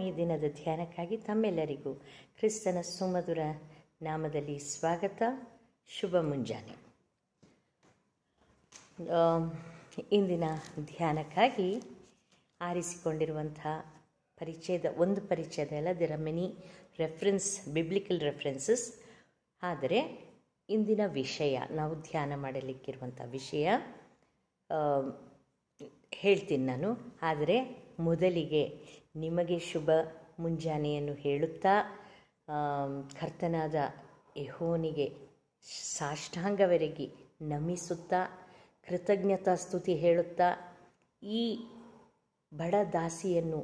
ಈ ದಿನದ ಧ್ಯಾನಕ್ಕಾಗಿ ತಮ್ಮೆಲ್ಲರಿಗೂ ಕ್ರಿಸ್ತನ ಸುಮಧುರ ನಾಮದಲ್ಲಿ ಸ್ವಾಗತ. ಶುಭ ಮುಂಜಾನೆ. ಇಂದಿನ ಧ್ಯಾನಕ್ಕಾಗಿ ಆರಿಸಿಕೊಂಡಿರುವಂಥ ಪರಿಚಯದ, ಒಂದು ಪರಿಚಯದ ಅಲ್ಲ ಮೆನಿ ರೆಫರೆನ್ಸ್ ಬಿಬ್ಲಿಕಲ್ ರೆಫರೆನ್ಸಸ್ ಆದರೆ ಇಂದಿನ ವಿಷಯ, ನಾವು ಧ್ಯಾನ ಮಾಡಲಿಕ್ಕಿರುವಂಥ ವಿಷಯ ಹೇಳ್ತೀನಿ ನಾನು. ಆದರೆ ಮೊದಲಿಗೆ ನಿಮಗೆ ಶುಭ ಮುಂಜಾನೆಯನ್ನು ಹೇಳುತ್ತಾ ಕರ್ತನಾದ ಯಹೋನಿಗೆ ಸಾಷ್ಟಾಂಗವರೆಗೆ ನಮಿಸುತ್ತಾ, ಕೃತಜ್ಞತಾ ಸ್ತುತಿ ಹೇಳುತ್ತಾ, ಈ ಬಡ ದಾಸಿಯನ್ನು,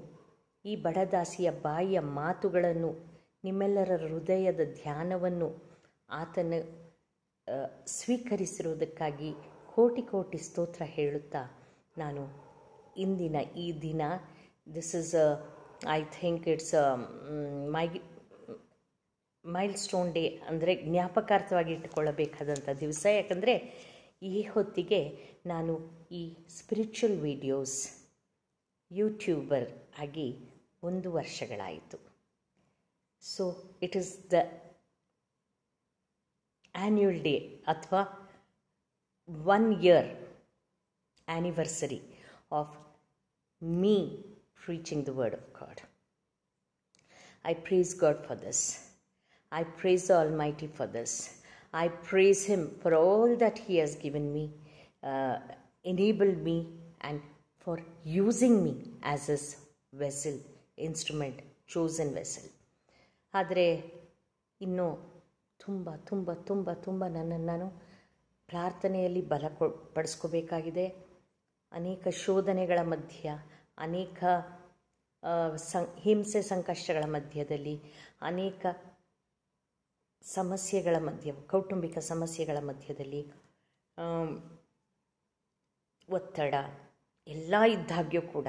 ಈ ಬಡದಾಸಿಯ ಬಾಯಿಯ ಮಾತುಗಳನ್ನು, ನಿಮ್ಮೆಲ್ಲರ ಹೃದಯದ ಧ್ಯಾನವನ್ನು ಆತನ ಸ್ವೀಕರಿಸಿರುವುದಕ್ಕಾಗಿ ಕೋಟಿ ಕೋಟಿ ಸ್ತೋತ್ರ ಹೇಳುತ್ತಾ, ನಾನು ಇಂದಿನ ಈ ದಿನ this a I think it's my milestone day ಅಂದರೆ ಜ್ಞಾಪಕಾರ್ಥವಾಗಿ ಇಟ್ಟುಕೊಳ್ಳಬೇಕಾದಂಥ ದಿವಸ. ಯಾಕಂದರೆ ಈ ಹೊತ್ತಿಗೆ ನಾನು ಈ ಸ್ಪಿರಿಚುವಲ್ ವಿಡಿಯೋಸ್ ಯೂಟ್ಯೂಬರ್ ಆಗಿ ಒಂದು ವರ್ಷಗಳಾಯಿತು. So it is the annual day ಅಥವಾ one year anniversary of me preaching the word of God. I praise God for this. I praise the Almighty for this. I praise Him for all that He has given me, uh, enabled me, and for using me as His vessel, instrument, chosen vessel. ಆದರೆ ಇನ್ನೂ ತುಂಬ ತುಂಬ ತುಂಬ ತುಂಬ ನನ್ನನ್ನು ನಾನು ಪ್ರಾರ್ಥನೆಯಲ್ಲಿ ಬಲ ಕೊ ಪಡಿಸ್ಕೋಬೇಕಾಗಿದೆ ಅನೇಕ ಶೋಧನೆಗಳ ಮಧ್ಯ ಅನೇಕ ಸಂ, ಹಿಂಸೆ ಸಂಕಷ್ಟಗಳ ಮಧ್ಯದಲ್ಲಿ, ಅನೇಕ ಸಮಸ್ಯೆಗಳ ಮಧ್ಯ ಕೌಟುಂಬಿಕ ಸಮಸ್ಯೆಗಳ ಮಧ್ಯದಲ್ಲಿ ಒತ್ತಡ ಎಲ್ಲ ಇದ್ದಾಗ್ಯೂ ಕೂಡ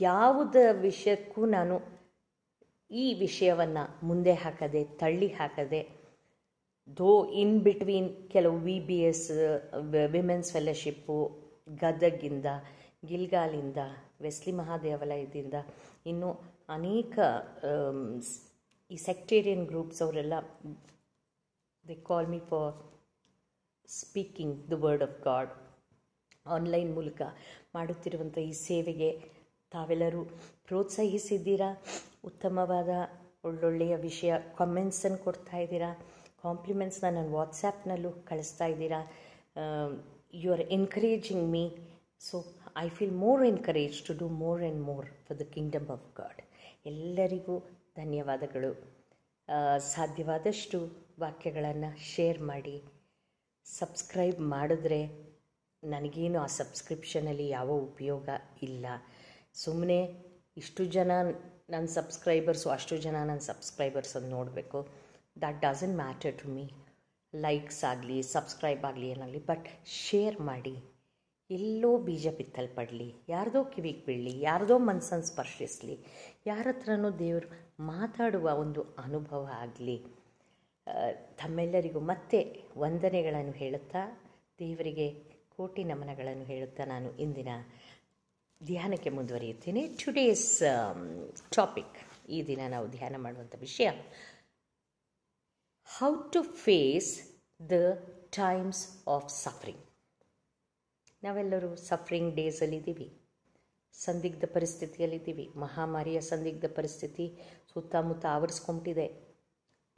ಯಾವುದ ವಿಷಯಕ್ಕೂ ನಾನು ಈ ವಿಷಯವನ್ನು ಮುಂದೆ ಹಾಕದೆ, ತಳ್ಳಿ ಹಾಕದೆ, ದೋ ಇನ್ ಬಿಟ್ವೀನ್ ಕೆಲವು V B S women's fellowship ಗದಗಿಂದ ಗಿಲ್ಗಾಲಿಂದ, ವೆಸ್ಲಿ ಮಹಾದೇವಾಲಯದಿಂದ ಇನ್ನು ಅನೇಕ ಈ ಸೆಕ್ಟೇರಿಯನ್ ಗ್ರೂಪ್ಸ್ ಅವರೆಲ್ಲ they call me for speaking the word of God online ಮೂಲಕ ಮಾಡುತ್ತಿರುವಂಥ ಈ ಸೇವೆಗೆ ತಾವೆಲ್ಲರೂ ಪ್ರೋತ್ಸಾಹಿಸಿದ್ದೀರಾ? ಉತ್ತಮವಾದ, ಒಳ್ಳೊಳ್ಳೆಯ ವಿಷಯ ಕಾಮೆಂಟ್ಸನ್ನು ಕೊಡ್ತಾ ಇದ್ದೀರಾ? ಕಾಂಪ್ಲಿಮೆಂಟ್ಸ್ನ ನನ್ನ ವಾಟ್ಸ್ಯಾಪ್ನಲ್ಲೂ ಕಳಿಸ್ತಾ ಇದ್ದೀರಾ? You are encouraging me so I feel more encourage to do more and more for the kingdom of God ಎಲ್ಲರಿಗೂ ಧನ್ಯವಾದಗಳು. ಸಾಧ್ಯವಾದಷ್ಟು ವಾಕ್ಯಗಳನ್ನು ಶೇರ್ ಮಾಡಿ ಸಬ್ಸ್ಕ್ರೈಬ್ ಮಾಡಿದ್ರೆ ನನಗೇನು ಆ ಸಬ್ಸ್ಕ್ರಿಪ್ಷನಲ್ಲಿ ಯಾವ ಉಪಯೋಗ ಇಲ್ಲ. ಸುಮ್ಮನೆ ಇಷ್ಟು ಜನ ನನ್ನ ಸಬ್ಸ್ಕ್ರೈಬರ್ಸು ಅಷ್ಟು ಜನ ನನ್ನ ಸಬ್ಸ್ಕ್ರೈಬರ್ಸ್ ಅಂತ ನೋಡಬೇಕು. That doesn't matter to me likes ಆಗಲಿ ಸಬ್ಸ್ಕ್ರೈಬ್ ಆಗಲಿ ಏನಾಗಲಿ ಬಟ್ ಶೇರ್ ಮಾಡಿ. ಎಲ್ಲೋ ಬೀಜ ಬಿತ್ತಲ್ಪಡಲಿ ಯಾರ್ದೋ ಕಿವಿಗೆ ಬೀಳಲಿ, ಯಾರ್ದೋ ಮನಸ್ಸನ್ನು ಸ್ಪರ್ಶಿಸಲಿ, ಯಾರ ಹತ್ರನೂ ದೇವರು ಮಾತಾಡುವ ಒಂದು ಅನುಭವ ಆಗಲಿ. ತಮ್ಮೆಲ್ಲರಿಗೂ ಮತ್ತೆ ವಂದನೆಗಳನ್ನು ಹೇಳುತ್ತಾ, ದೇವರಿಗೆ ಕೋಟಿ ನಮನಗಳನ್ನು ಹೇಳುತ್ತಾ ನಾನು ಇಂದಿನ ಧ್ಯಾನಕ್ಕೆ ಮುಂದುವರಿಯುತ್ತೇನೆ. ಟುಡೇಸ್ ಟಾಪಿಕ್ ಈ ದಿನ ನಾವು ಧ್ಯಾನ ಮಾಡುವಂಥ ವಿಷಯ how to face the times of suffering ನಾವೆಲ್ಲರೂ ಸಫ್ರಿಂಗ್ ಡೇಸಲ್ಲಿದ್ದೀವಿ ಸಂದಿಗ್ಧ ಪರಿಸ್ಥಿತಿಯಲ್ಲಿದ್ದೀವಿ ಮಹಾಮಾರಿಯ ಸಂದಿಗ್ಧ ಪರಿಸ್ಥಿತಿ ಸುತ್ತಮುತ್ತ ಆವರಿಸ್ಕೊಂಬಿಟ್ಟಿದೆ.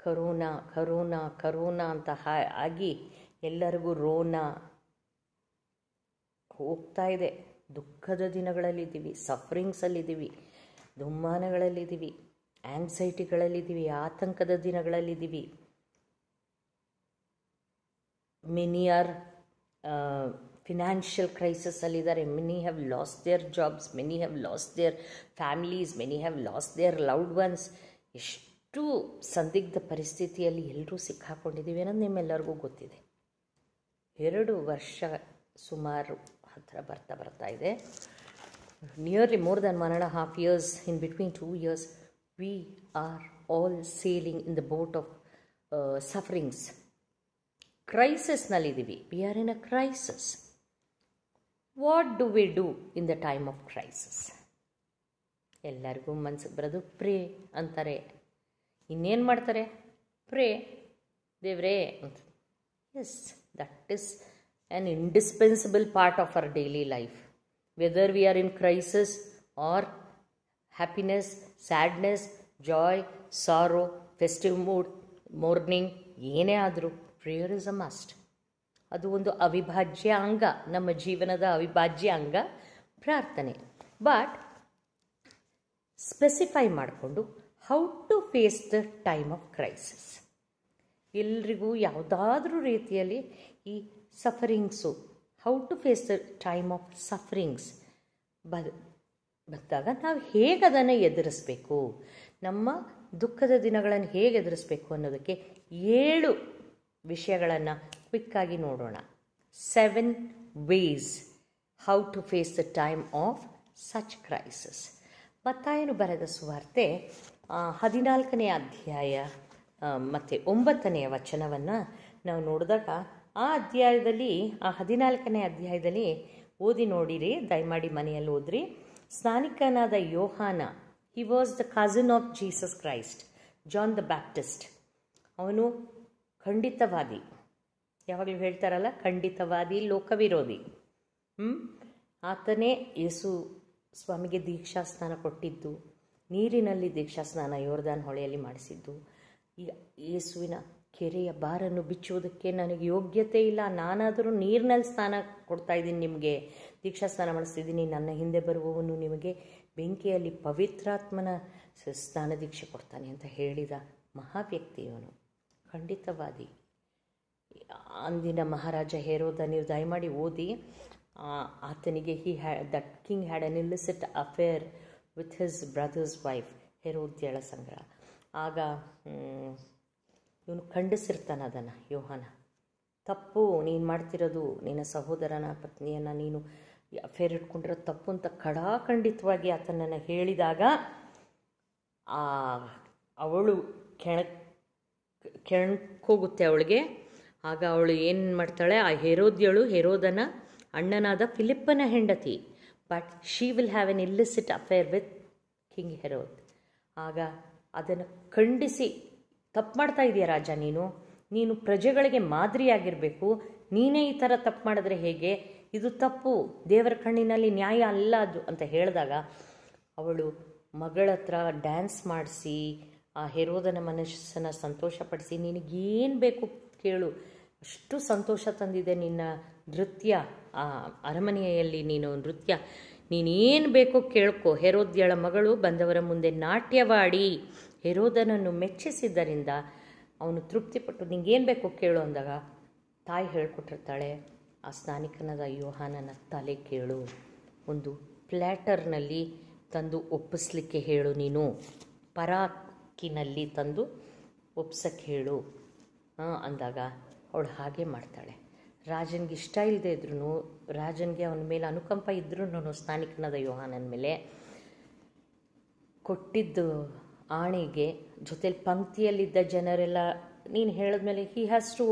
ಕರೋನಾ ಕರೋನಾ ಕರೋನಾ ಅಂತ ಆಗಿ ಎಲ್ಲರಿಗೂ ರೋನಾ ಹೋಗ್ತಾ ಇದೆ. ದುಃಖದ ದಿನಗಳಲ್ಲಿದ್ದೀವಿ ಸಫ್ರಿಂಗ್ಸಲ್ಲಿದ್ದೀವಿ ದುಮ್ಮಾನಗಳಲ್ಲಿದ್ದೀವಿ ಆ್ಯಂಗ್ಸೈಟಿಗಳಲ್ಲಿದ್ದೀವಿ ಆತಂಕದ ದಿನಗಳಲ್ಲಿದ್ದೀವಿ many are financial ಕ್ರೈಸಿಸಲ್ಲಿದ್ದಾರೆ many have lost their jobs many have lost their families many have lost their loved ones ಎಷ್ಟು ಸಂದಿಗ್ಧ ಪರಿಸ್ಥಿತಿಯಲ್ಲಿ ಎಲ್ಲರೂ ಸಿಕ್ಕಾಕೊಂಡಿದ್ದೀವಿ ಅನ್ನೋದು ನಿಮ್ಮೆಲ್ಲರಿಗೂ ಗೊತ್ತಿದೆ. ಎರಡು ವರ್ಷ ಸುಮಾರು ಹತ್ತಿರ ಬರ್ತಾ ಬರ್ತಾ ಇದೆ. Nearly more than one and half years in between two years we are all sailing in the boat of sufferings ಕ್ರೈಸಿಸ್ನಲ್ಲಿದ್ದೀವಿ we are in a crisis what do we do in the time of crisis ಎಲ್ಲರಿಗೂ ಮನ್ಸಿಗೆ ಬರೋದು pray ಅಂತಾರೆ. ಇನ್ನೇನು ಮಾಡ್ತಾರೆ? Pray ದೇವ್ರೇ ಅಂತ as that is an indispensable part of our daily life whether we are in crisis or happiness sadness joy sorrow festive mood morning ಏನೇ ಆದರೂ ಪ್ರೇಯರ್ ಇಸ್ ಅ ಮಸ್ಟ್ ಅದು ಒಂದು ಅವಿಭಾಜ್ಯ ಅಂಗ, ನಮ್ಮ ಜೀವನದ ಅವಿಭಾಜ್ಯ ಅಂಗ ಪ್ರಾರ್ಥನೆ. ಬಟ್ ಸ್ಪೆಸಿಫೈ ಮಾಡಿಕೊಂಡು how to face the time of crisis ಎಲ್ರಿಗೂ ಯಾವುದಾದ್ರೂ ರೀತಿಯಲ್ಲಿ ಈ sufferings how to face the time of sufferings ಬದ್ ಬಂದಾಗ ನಾವು ಹೇಗೆ ಅದನ್ನು ಎದುರಿಸ್ಬೇಕು, ನಮ್ಮ ದುಃಖದ ದಿನಗಳನ್ನು ಹೇಗೆ ಎದುರಿಸ್ಬೇಕು ಅನ್ನೋದಕ್ಕೆ ಏಳು ವಿಷಯಗಳನ್ನು ಕ್ವಿಕ್ಕಾಗಿ ನೋಡೋಣ. Seven ways how to face the time of such crisis ಮತ್ತಾಯನು ಬರೆದ ಸುವಾರ್ತೆ ಹದಿನಾಲ್ಕನೇ ಅಧ್ಯಾಯ ಮತ್ತು ಒಂಬತ್ತನೆಯ ವಚನವನ್ನು ನಾವು ನೋಡಿದಾಗ ಆ ಅಧ್ಯಾಯದಲ್ಲಿ, ಆ ಹದಿನಾಲ್ಕನೇ ಅಧ್ಯಾಯದಲ್ಲಿ ಓದಿ ನೋಡಿರಿ, ದಯಮಾಡಿ ಮನೆಯಲ್ಲಿ ಓದ್ರಿ. ಸ್ನಾನಿಕನಾದ Yohana he was the cousin of Jesus Christ John the Baptist ಅವನು ಖಂಡಿತವಾದಿ ಯಾವಾಗಲೂ ಹೇಳ್ತಾರಲ್ಲ ಖಂಡಿತವಾದಿ ಲೋಕವಿರೋಧಿ. ಹ್ಞೂ ಆತನೇ ಯೇಸು ಸ್ವಾಮಿಗೆ ದೀಕ್ಷಾ ಸ್ನಾನ ಕೊಟ್ಟಿದ್ದು, ನೀರಿನಲ್ಲಿ ದೀಕ್ಷಾ ಸ್ನಾನ ಯೋರ್ದಾನ್ ಹೊಳೆಯಲ್ಲಿ ಮಾಡಿಸಿದ್ದು. ಈಗ ಯೇಸುವಿನ ಕೆರೆಯ ಬಾರನ್ನು ಬಿಚ್ಚುವುದಕ್ಕೆ ನನಗೆ ಯೋಗ್ಯತೆ ಇಲ್ಲ. ನಾನಾದರೂ ನೀರಿನಲ್ಲಿ ಸ್ನಾನ ಕೊಡ್ತಾ ಇದ್ದೀನಿ ನಿಮಗೆ, ದೀಕ್ಷಾ ಸ್ನಾನ ಮಾಡಿಸ್ತಿದ್ದೀನಿ. ನನ್ನ ಹಿಂದೆ ಬರುವವನು ನಿಮಗೆ ಬೆಂಕಿಯಲ್ಲಿ ಪವಿತ್ರಾತ್ಮನ ಸ್ನಾನ ದೀಕ್ಷೆ ಕೊಡ್ತಾನೆ ಅಂತ ಹೇಳಿದ ಮಹಾವ್ಯಕ್ತಿಯವನು ಖಂಡಿತವಾದಿ ಅಂದಿನ ಮಹಾರಾಜ ಹೇರೋದ ನೀವು ದಯಮಾಡಿ ಓದಿ ಆತನಿಗೆ he ಹ್ಯಾ that king had an illicit affair with his brother's wife ಹೇರೋದ್ಯಳ ಸಂಗ್ರಹ. ಆಗ ಇವನು ಖಂಡಿಸಿರ್ತಾನೆ ಅದನ್ನು, ಯೋಹಾನ. ತಪ್ಪು, ನೀನು ಮಾಡ್ತಿರೋದು, ನಿನ್ನ ಸಹೋದರನ ಪತ್ನಿಯನ್ನು ನೀನು ಅಫೇರ್ ಇಟ್ಕೊಂಡಿರೋ ತಪ್ಪು ಅಂತ ಕಡಾಖಂಡಿತವಾಗಿ ಆತನನ್ನು ಹೇಳಿದಾಗ ಅವಳು ಕೆಣ ಕೆಣಕೋಗುತ್ತೆ ಅವಳಿಗೆ. ಆಗ ಅವಳು ಏನು ಮಾಡ್ತಾಳೆ? ಆ ಹೆರೋದ್ಯಳು, ಹೆರೋದನ ಅಣ್ಣನಾದ ಫಿಲಿಪ್ಪನ ಹೆಂಡತಿ. But she will have an illicit affair with king Herod ಆಗ ಅದನ್ನು ಖಂಡಿಸಿ, ತಪ್ಪು ಮಾಡ್ತಾ ಇದೆಯಾ ರಾಜ ನೀನು? ನೀನು ಪ್ರಜೆಗಳಿಗೆ ಮಾದರಿಯಾಗಿರಬೇಕು. ನೀನೇ ಈ ಥರ ತಪ್ಪು ಮಾಡಿದ್ರೆ ಹೇಗೆ? ಇದು ತಪ್ಪು. ದೇವರ ಕಣ್ಣಿನಲ್ಲಿ ನ್ಯಾಯ ಅಲ್ಲ ಅದು ಅಂತ ಹೇಳಿದಾಗ ಅವಳು ಮಗಳ ಹತ್ರ ಡ್ಯಾನ್ಸ್ ಮಾಡಿಸಿ, ಆ ಹೆರೋದನ ಮನಸ್ಸನ್ನು ಸಂತೋಷಪಡಿಸಿ, ನಿನಗೇನು ಬೇಕು? ಕೇಳು. ಅಷ್ಟು ಸಂತೋಷ ತಂದಿದೆ ನಿನ್ನ ನೃತ್ಯ. ಆ ಅರಮನೆಯಲ್ಲಿ ನೀನು ನೃತ್ಯ. ನೀನೇನು ಬೇಕೋ ಕೇಳ್ಕೊ. ಹೆರೋದ್ಯಳ ಮಗಳು ಬಂದವರ ಮುಂದೆ ನಾಟ್ಯವಾಡಿ. ಹೆರೋದನನ್ನು ಮೆಚ್ಚಿಸಿದ್ದರಿಂದ ಅವನು ತೃಪ್ತಿಪಟ್ಟು ನಿಂಗೇನು ಬೇಕೋ ಕೇಳು ಅಂದಾಗ ತಾಯಿ ಹೇಳ್ಕೊಟ್ಟಿರ್ತಾಳೆ, ಆ ಸ್ನಾನಿಕನದ ಯೋಹಾನನ ತಲೆ ಕೇಳು. ಒಂದು ಪ್ಲ್ಯಾಟರ್ನಲ್ಲಿ ತಂದು ಒಪ್ಪಿಸ್ಲಿಕ್ಕೆ ಹೇಳು ನೀನು. ಪರಾಕಿನಲ್ಲಿ ತಂದು ಒಪ್ಸಕ್ಕೆ ಹೇಳು. ಅಂದಾಗ ಅವಳು ಹಾಗೆ ಮಾಡ್ತಾಳೆ. ರಾಜನಿಗೆ ಇಷ್ಟ ಇಲ್ಲದೆ ಇದ್ರೂ ರಾಜನಿಗೆ ಅವನ ಮೇಲೆ ಅನುಕಂಪ ಇದ್ರೂ ಸ್ನಾನಿಕನಾದ ಯೋಹಾನನ ಮೇಲೆ ಕೊಟ್ಟಿದ್ದು ಆಣೆಗೆ ಜೊತೆಲಿ ಪಂಕ್ತಿಯಲ್ಲಿದ್ದ ಜನರೆಲ್ಲ, ನೀನು ಹೇಳಿದ್ಮೇಲೆ he has to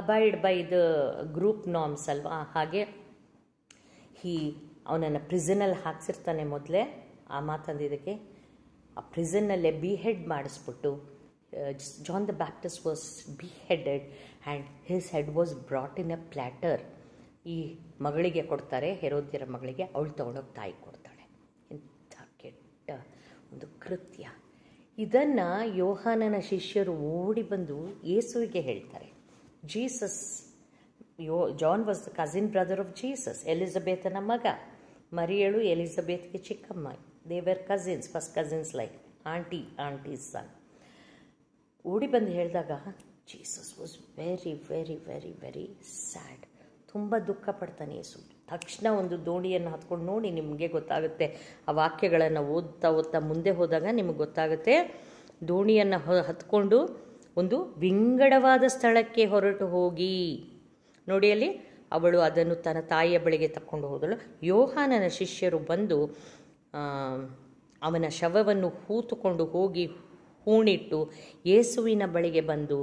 abide by the group norms ಅಲ್ವಾ? ಹಾಗೆ ಹೀ ಅವನನ್ನು ಪ್ರಿಸನಲ್ಲಿ ಹಾಕ್ಸಿರ್ತಾನೆ ಮೊದಲೇ. ಆ ಮಾತಂದಿದ್ದಕ್ಕೆ ಆ ಪ್ರಿಸನ್ನಲ್ಲೇ behead ಮಾಡಿಸ್ಬಿಟ್ಟು John the Baptist was beheaded and his head was brought in a platter ಈ ಮಗಳಿಗೆ ಕೊಡ್ತಾರೆ, ಹೆರೋದ್ಯರ ಮಗಳಿಗೆ, ಅವಳು ತೊಗೊಂಡೋಗಿ ತಾಯಿ ಕೊಡ್ತಾಳೆ. ಇಂಥ ಕೆಟ್ಟ ಒಂದು ಕೃತ್ಯ. ಇದನ್ನು ಯೋಹಾನನ ಶಿಷ್ಯರು ಓಡಿ ಬಂದು ಯೇಸುವಿಗೆ ಹೇಳ್ತಾರೆ. Jesus, yo, John was the cousin brother of Jesus, ಎಲಿಜಬೆತನ ಮಗ. ಮರಿಯಳು ಎಲಿಜಬೆತ್ಗೆ ಚಿಕ್ಕಮ್ಮ. They were cousins first cousins like aunty aunty son ಓಡಿ ಬಂದು ಹೇಳಿದಾಗ, Jesus was very very very very sad. ತುಂಬ ದುಃಖ ಪಡ್ತಾನೆ ಯೇಸು. ತಕ್ಷಣ ಒಂದು ದೋಣಿಯನ್ನು ಹತ್ಕೊಂಡು ನೋಡಿ ನಿಮಗೆ ಗೊತ್ತಾಗುತ್ತೆ. ಆ ವಾಕ್ಯಗಳನ್ನು ಓದ್ತಾ ಓದ್ತಾ ಮುಂದೆ ಹೋದಾಗ ನಿಮಗೆ ಗೊತ್ತಾಗುತ್ತೆ. ದೋಣಿಯನ್ನು ಹತ್ಕೊಂಡು ಒಂದು ವಿಂಗಡವಾದ ಸ್ಥಳಕ್ಕೆ ಹೊರಟು ಹೋಗಿ. ನೋಡಿ ಅಲ್ಲಿ ಅವಳು ಅದನ್ನು ತನ್ನ ತಾಯಿಯ ಬಳಿಗೆ ತಕ್ಕೊಂಡು ಹೋದಳು. ಯೋಹಾನನ ಶಿಷ್ಯರು ಬಂದು ಅವನ ಶವವನ್ನು ಹೂತುಕೊಂಡು ಹೋಗಿ ಹೂಣಿಟ್ಟು ಯೇಸುವಿನ ಬಳಿಗೆ ಬಂದು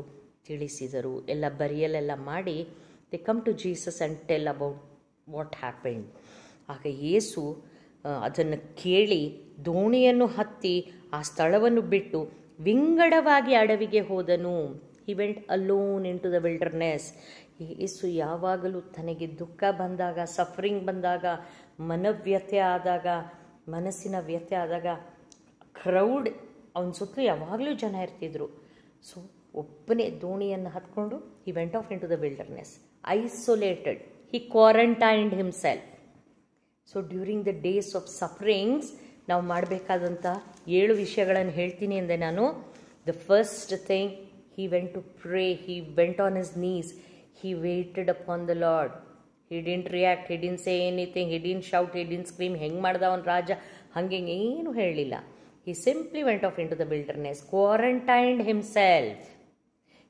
ತಿಳಿಸಿದರು. ಎಲ್ಲ ಬರೆಯಲೆಲ್ಲ ಮಾಡಿ they come to Jesus and tell about what happened ಆಗ ಯೇಸು ಅದನ್ನು ಕೇಳಿ ದೋಣಿಯನ್ನು ಹತ್ತಿ ಆ ಸ್ಥಳವನ್ನು ಬಿಟ್ಟು ವಿಂಗಡವಾಗಿ ಅಡವಿಗೆ ಹೋದನು. He went alone into the wilderness Yesu ಯಾವಾಗಲೂ ತನಗೆ ದುಃಖ ಬಂದಾಗ ಸಫರಿಂಗ್ ಬಂದಾಗ, ಮನವ್ಯಥೆ ಆದಾಗ, ಮನಸ್ಸಿನ ವ್ಯಥೆ ಆದಾಗ ಕ್ರೌಡ್ ಅವನ ಸುತ್ತಲೂ ಯಾವಾಗಲೂ ಜನ ಇರ್ತಿದ್ರು. ಸೊ ಒಬ್ಬನೇ ದೋಣಿಯನ್ನು ಹತ್ಕೊಂಡು he went off into the wilderness isolated he quarantined himself so during the days of sufferings ನಾವು ಮಾಡಬೇಕಾದಂಥ ಏಳು ವಿಷಯಗಳನ್ನು ಹೇಳ್ತೀನಿ ಅಂದೆ ನಾನು. The first thing he went to pray he went on his knees he waited upon the Lord he didn't react he didn't say anything he didn't shout he didn't scream ಹೆಂಗೆ ಮಾಡ್ದ ಅವನ ರಾಜ? ಹಂಗೆ ಏನು ಹೇಳಲಿಲ್ಲ ಹಿ simply went off into the wilderness, quarantined himself.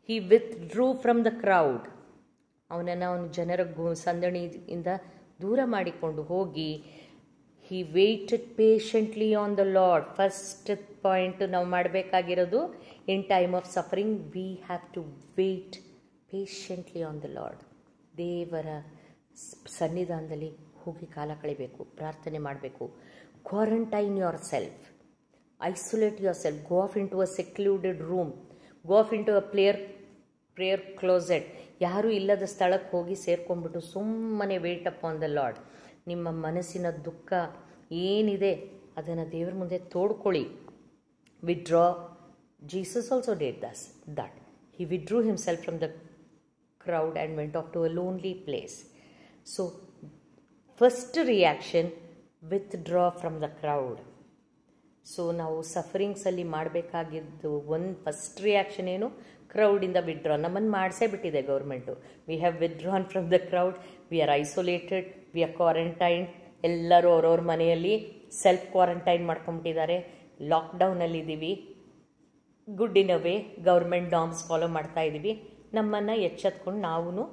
He withdrew from the crowd. ಅವನನ್ನು ಅವನ ಜನರ ಸಂದಣಿಯಿಂದ ದೂರ ಮಾಡಿಕೊಂಡು ಹೋಗಿ he waited patiently on the Lord first point ನಾವು ಮಾಡಬೇಕಾಗಿರೋದು in time of suffering we have to wait patiently on the Lord ದೇವರ ಸನ್ನಿಧಾನದಲ್ಲಿ ಹೋಗಿ ಕಾಲ ಕಳಿಬೇಕು ಪ್ರಾರ್ಥನೆ ಮಾಡಬೇಕು quarantine yourself Isolate yourself go off into a secluded room go off into a player prayer closet ಯಾರೂ ಇಲ್ಲದ ಸ್ಥಳಕ್ಕೆ ಹೋಗಿ ಸೇರ್ಕೊಂಡ್ಬಿಟ್ಟು ಸುಮ್ಮನೆ wait upon the Lord ನಿಮ್ಮ ಮನಸ್ಸಿನ ದುಃಖ ಏನಿದೆ ಅದನ್ನು ದೇವರ ಮುಂದೆ ತೋಡ್ಕೊಳ್ಳಿ withdraw Jesus also did thus that he withdrew himself from the crowd and went off to a lonely place. So, first reaction withdraw from the crowd. So ನಾವು ಸಫರಿಂಗ್ಸಲ್ಲಿ ಮಾಡಬೇಕಾಗಿದ್ದು ಒಂದು ಫಸ್ಟ್ ರಿಯಾಕ್ಷನ್ ಏನು? ಕ್ರೌಡಿಂದ ವಿಡ್ರಾ ನಮ್ಮನ್ನು ಮಾಡಿಸೇ ಬಿಟ್ಟಿದೆ government we have withdrawn from the crowd we are isolated we are quarantine ಎಲ್ಲರೂ ಅವ್ರವ್ರ ಮನೆಯಲ್ಲಿ ಸೆಲ್ಫ್ ಕ್ವಾರಂಟೈನ್ ಮಾಡ್ಕೊಂಬಿಟ್ಟಿದ್ದಾರೆ ಲಾಕ್ಡೌನಲ್ಲಿದ್ದೀವಿ good in a way government ಡಾಮ್ಸ್ follow ಮಾಡ್ತಾ ಇದ್ದೀವಿ ನಮ್ಮನ್ನು ಎಚ್ಚೆತ್ಕೊಂಡು ನಾವು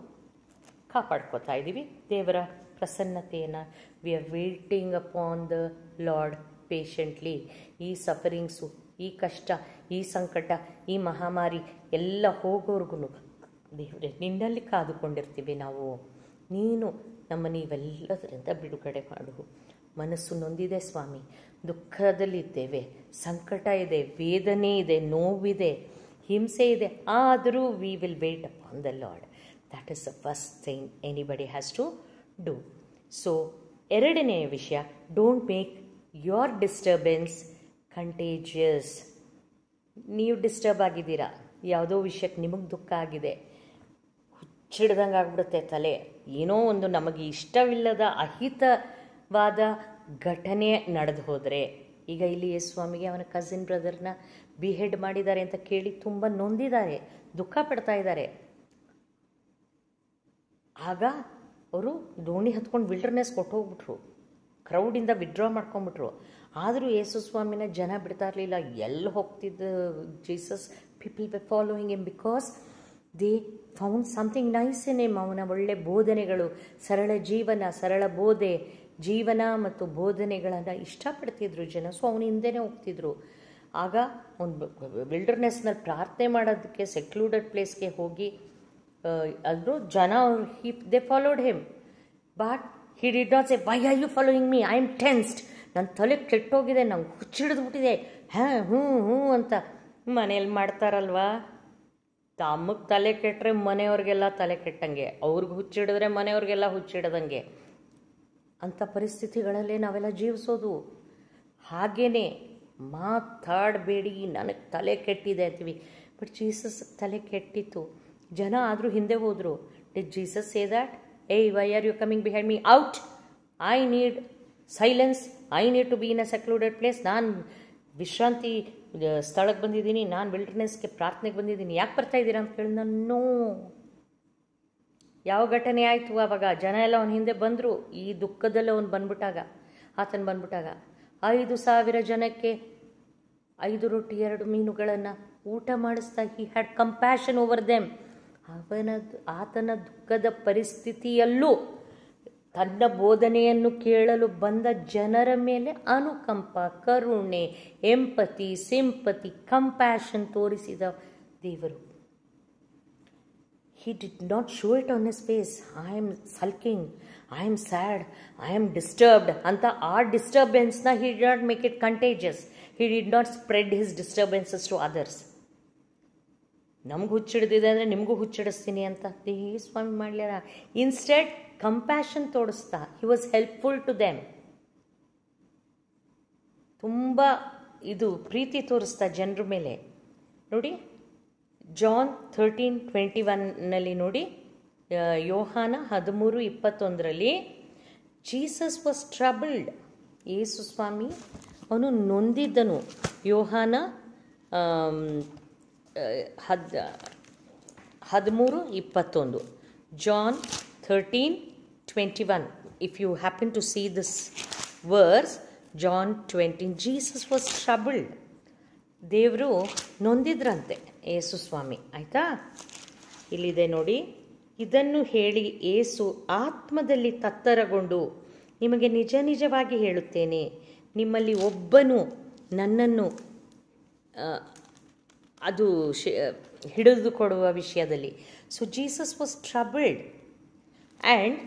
ಕಾಪಾಡ್ಕೋತಾ ಇದ್ದೀವಿ ದೇವರ ಪ್ರಸನ್ನತೆಯನ್ನು. We are waiting upon the Lord patiently ಈ ಸಫರಿಂಗ್ಸು ಈ ಕಷ್ಟ, ಈ ಸಂಕಟ, ಈ ಮಹಾಮಾರಿ ಎಲ್ಲ ಹೋಗೋರ್ಗು ದೇವರೇ, ನಿನ್ನಲ್ಲಿ ಕಾದುಕೊಂಡಿರ್ತೀವಿ ನಾವು. ನೀನು ನಮ್ಮನ್ನು ಇವೆಲ್ಲದರಿಂದ ಬಿಡುಗಡೆ ಮಾಡು. ಮನಸ್ಸು ನೊಂದಿದೆ ಸ್ವಾಮಿ. ದುಃಖದಲ್ಲಿದ್ದೇವೆ, ಸಂಕಟ ಇದೆ, ವೇದನೆ ಇದೆ, ನೋವಿದೆ, ಹಿಂಸೆ ಇದೆ. ಆದರೂ we will wait on the Lord that is the first thing anybody has to do so ಎರಡನೆಯ ವಿಷಯ don't make your disturbance contagious ನೀವು ಡಿಸ್ಟರ್ಬ್ ಆಗಿದ್ದೀರಾ? ಯಾವುದೋ ವಿಷಯಕ್ಕೆ ನಿಮಗೆ ದುಃಖ ಆಗಿದೆ. ಹುಚ್ಚಿಡ್ದಂಗೆ ಆಗ್ಬಿಡುತ್ತೆ ತಲೆ. ಏನೋ ಒಂದು ನಮಗೆ ಇಷ್ಟವಿಲ್ಲದ ಅಹಿತವಾದ ಘಟನೆ ನಡೆದು ಹೋದರೆ, ಈಗ ಇಲ್ಲಿ ಯೇಸು ಸ್ವಾಮಿಗೆ ಅವನ ಕಸಿನ್ ಬ್ರದರ್ನ ಬಿಹೆಡ್ ಮಾಡಿದ್ದಾರೆ ಅಂತ ಕೇಳಿ ತುಂಬ ನೊಂದಿದ್ದಾರೆ, ದುಃಖ ಪಡ್ತಾ ಇದ್ದಾರೆ. ಆಗ ಅವರು ದೋಣಿ ಹತ್ಕೊಂಡು ವಿಲ್ಡರ್ನೆಸ್ ಕೊಟ್ಟು ಹೋಗ್ಬಿಟ್ರು. ಕ್ರೌಡಿಂದ ವಿಡ್ರಾ ಮಾಡ್ಕೊಂಬಿಟ್ರು ಆದರೂ ಯೇಸು ಸ್ವಾಮಿನ ಜನ ಬಿಡ್ತಾ ಇರಲಿಲ್ಲ. ಎಲ್ಲಿ ಹೋಗ್ತಿದ್ದ Jesus people be following him because they found something nice in him ಅವನ ಒಳ್ಳೆ ಬೋಧನೆಗಳು, ಸರಳ ಜೀವನ, ಸರಳ ಬೋಧೆ, ಜೀವನ ಮತ್ತು ಬೋಧನೆಗಳನ್ನು ಇಷ್ಟಪಡ್ತಿದ್ರು ಜನ. ಸೊ ಅವನ ಹಿಂದೆನೇ ಹೋಗ್ತಿದ್ರು. ಆಗ ಒಂದು ವಿಲ್ಡರ್ನೆಸ್ನಲ್ಲಿ ಪ್ರಾರ್ಥನೆ ಮಾಡೋದಕ್ಕೆ ಸೆಕ್ಲೂಡೆಡ್ ಪ್ಲೇಸ್ಗೆ ಹೋಗಿ ಅದರೂ ಜನ he they followed him but he did not say why are you following me I am tensed ನನ್ನ ತಲೆ ಕೆಟ್ಟೋಗಿದೆ, ನಂಗೆ ಹುಚ್ಚಿಡಿದ್ಬಿಟ್ಟಿದೆ. ಹಾಂ, ಹ್ಞೂ ಹ್ಞೂ ಅಂತ ಮನೇಲಿ ಮಾಡ್ತಾರಲ್ವಾ? ತಮಗೆ ತಲೆ ಕೆಟ್ಟರೆ ಮನೆಯವ್ರಿಗೆಲ್ಲ ತಲೆ ಕೆಟ್ಟಂಗೆ. ಅವ್ರಿಗೆ ಹುಚ್ಚಿಡಿದ್ರೆ ಮನೆಯವ್ರಿಗೆಲ್ಲ ಹುಚ್ಚಿಡ್ದಂಗೆ. ಅಂಥ ಪರಿಸ್ಥಿತಿಗಳಲ್ಲೇ ನಾವೆಲ್ಲ ಜೀವಿಸೋದು. ಹಾಗೇ ಮಾತಾಡಬೇಡಿ, ನನಗೆ ತಲೆ ಕೆಟ್ಟಿದೆ ಅಂತೀವಿ. ಬಟ್ ಜೀಸಸ್ ತಲೆ ಕೆಟ್ಟಿತ್ತು. ಜನ ಆದರೂ ಹಿಂದೆ ಹೋದರು. Did Jesus say that hey why are you coming behind me out I need silence I need to be in a secluded place ನಾನು ವಿಶ್ರಾಂತಿ ಸ್ಥಳಕ್ಕೆ ಬಂದಿದ್ದೀನಿ. ನಾನು ವಿಲ್ಟರ್ನೆಸ್ಗೆ ಪ್ರಾರ್ಥನೆಗೆ ಬಂದಿದ್ದೀನಿ. ಯಾಕೆ ಬರ್ತಾ ಇದ್ದೀರಾ ಅಂತ ಕೇಳಿ ನಾನು ಯಾವ ಘಟನೆ ಆಯಿತು ಆವಾಗ ಜನ ಎಲ್ಲ ಅವನ ಹಿಂದೆ ಬಂದರು. ಈ ದುಃಖದಲ್ಲಿ ಅವನು ಬಂದ್ಬಿಟ್ಟಾಗ, ಆತನ ಬಂದ್ಬಿಟ್ಟಾಗ. ಐದು ಸಾವಿರ ಜನಕ್ಕೆ ಐದು ರೊಟ್ಟಿ, ಎರಡು ಮೀನುಗಳನ್ನು ಊಟ ಮಾಡಿಸ್ತಾ he had compassion over them ಅವನ ಆತನ ದುಃಖದ ಪರಿಸ್ಥಿತಿಯಲ್ಲೂ ತನ್ನ ಬೋಧನೆಯನ್ನು ಕೇಳಲು ಬಂದ ಜನರ ಮೇಲೆ ಅನುಕಂಪ ಕರುಣೆ ಎಂಪತಿ ಸಿಂಪತಿ ಕಂಪ್ಯಾಷನ್ ತೋರಿಸಿದ ದೇವರು he did not show it on his face. I am sulking, I am sad, I am disturbed. ಅಂತ ಆ ಡಿಸ್ಟರ್ಬೆನ್ಸ್ನ he did not make it contagious. He did not spread his disturbances to others. ನಮ್ಗೆ ಹುಚ್ಚಿಡ್ದಿದೆ ಅಂದರೆ ನಿಮಗೂ ಹುಚ್ಚಿಡಿಸ್ತೀನಿ ಅಂತ. ಈ ಸ್ವಾಮಿ ಮಾಡಲಿಲ್ಲ instead compassion ತೋರಿಸ್ತಾ he was helpful to them ತುಂಬ ಇದು ಪ್ರೀತಿ ತೋರಿಸ್ತಾ ಜನರ ಮೇಲೆ. ನೋಡಿ ಜಾನ್ ಥರ್ಟೀನ್ ಟ್ವೆಂಟಿ ಒನ್ನಲ್ಲಿ ನೋಡಿ ಯೋಹಾನ ಹದಿಮೂರು ಇಪ್ಪತ್ತೊಂದರಲ್ಲಿ ಜೀಸಸ್ ವಾಸ್ ಟ್ರಬಲ್ಡ್ ಯೇಸು ಸ್ವಾಮಿ, ಅವನು ನೊಂದಿದ್ದನು. ಯೋಹಾನ ಹದ್ ಹದಿಮೂರು ಇಪ್ಪತ್ತೊಂದು. John thirteen twenty one if you happen to see this verse John twenty Jesus was troubled ದೇವರು ನೊಂದಿದ್ರಂತೆ ಏಸು ಸ್ವಾಮಿ, ಆಯಿತಾ? ಇಲ್ಲಿದೆ ನೋಡಿ, ಇದನ್ನು ಹೇಳಿ ಏಸು ಆತ್ಮದಲ್ಲಿ ತತ್ತರಗೊಂಡು ನಿಮಗೆ ನಿಜ ನಿಜವಾಗಿ ಹೇಳುತ್ತೇನೆ, ನಿಮ್ಮಲ್ಲಿ ಒಬ್ಬನು ನನ್ನನ್ನು ಅದು ಶಿ ಹಿಡಿದುಕೊಡುವ ವಿಷಯದಲ್ಲಿ. So Jesus was troubled and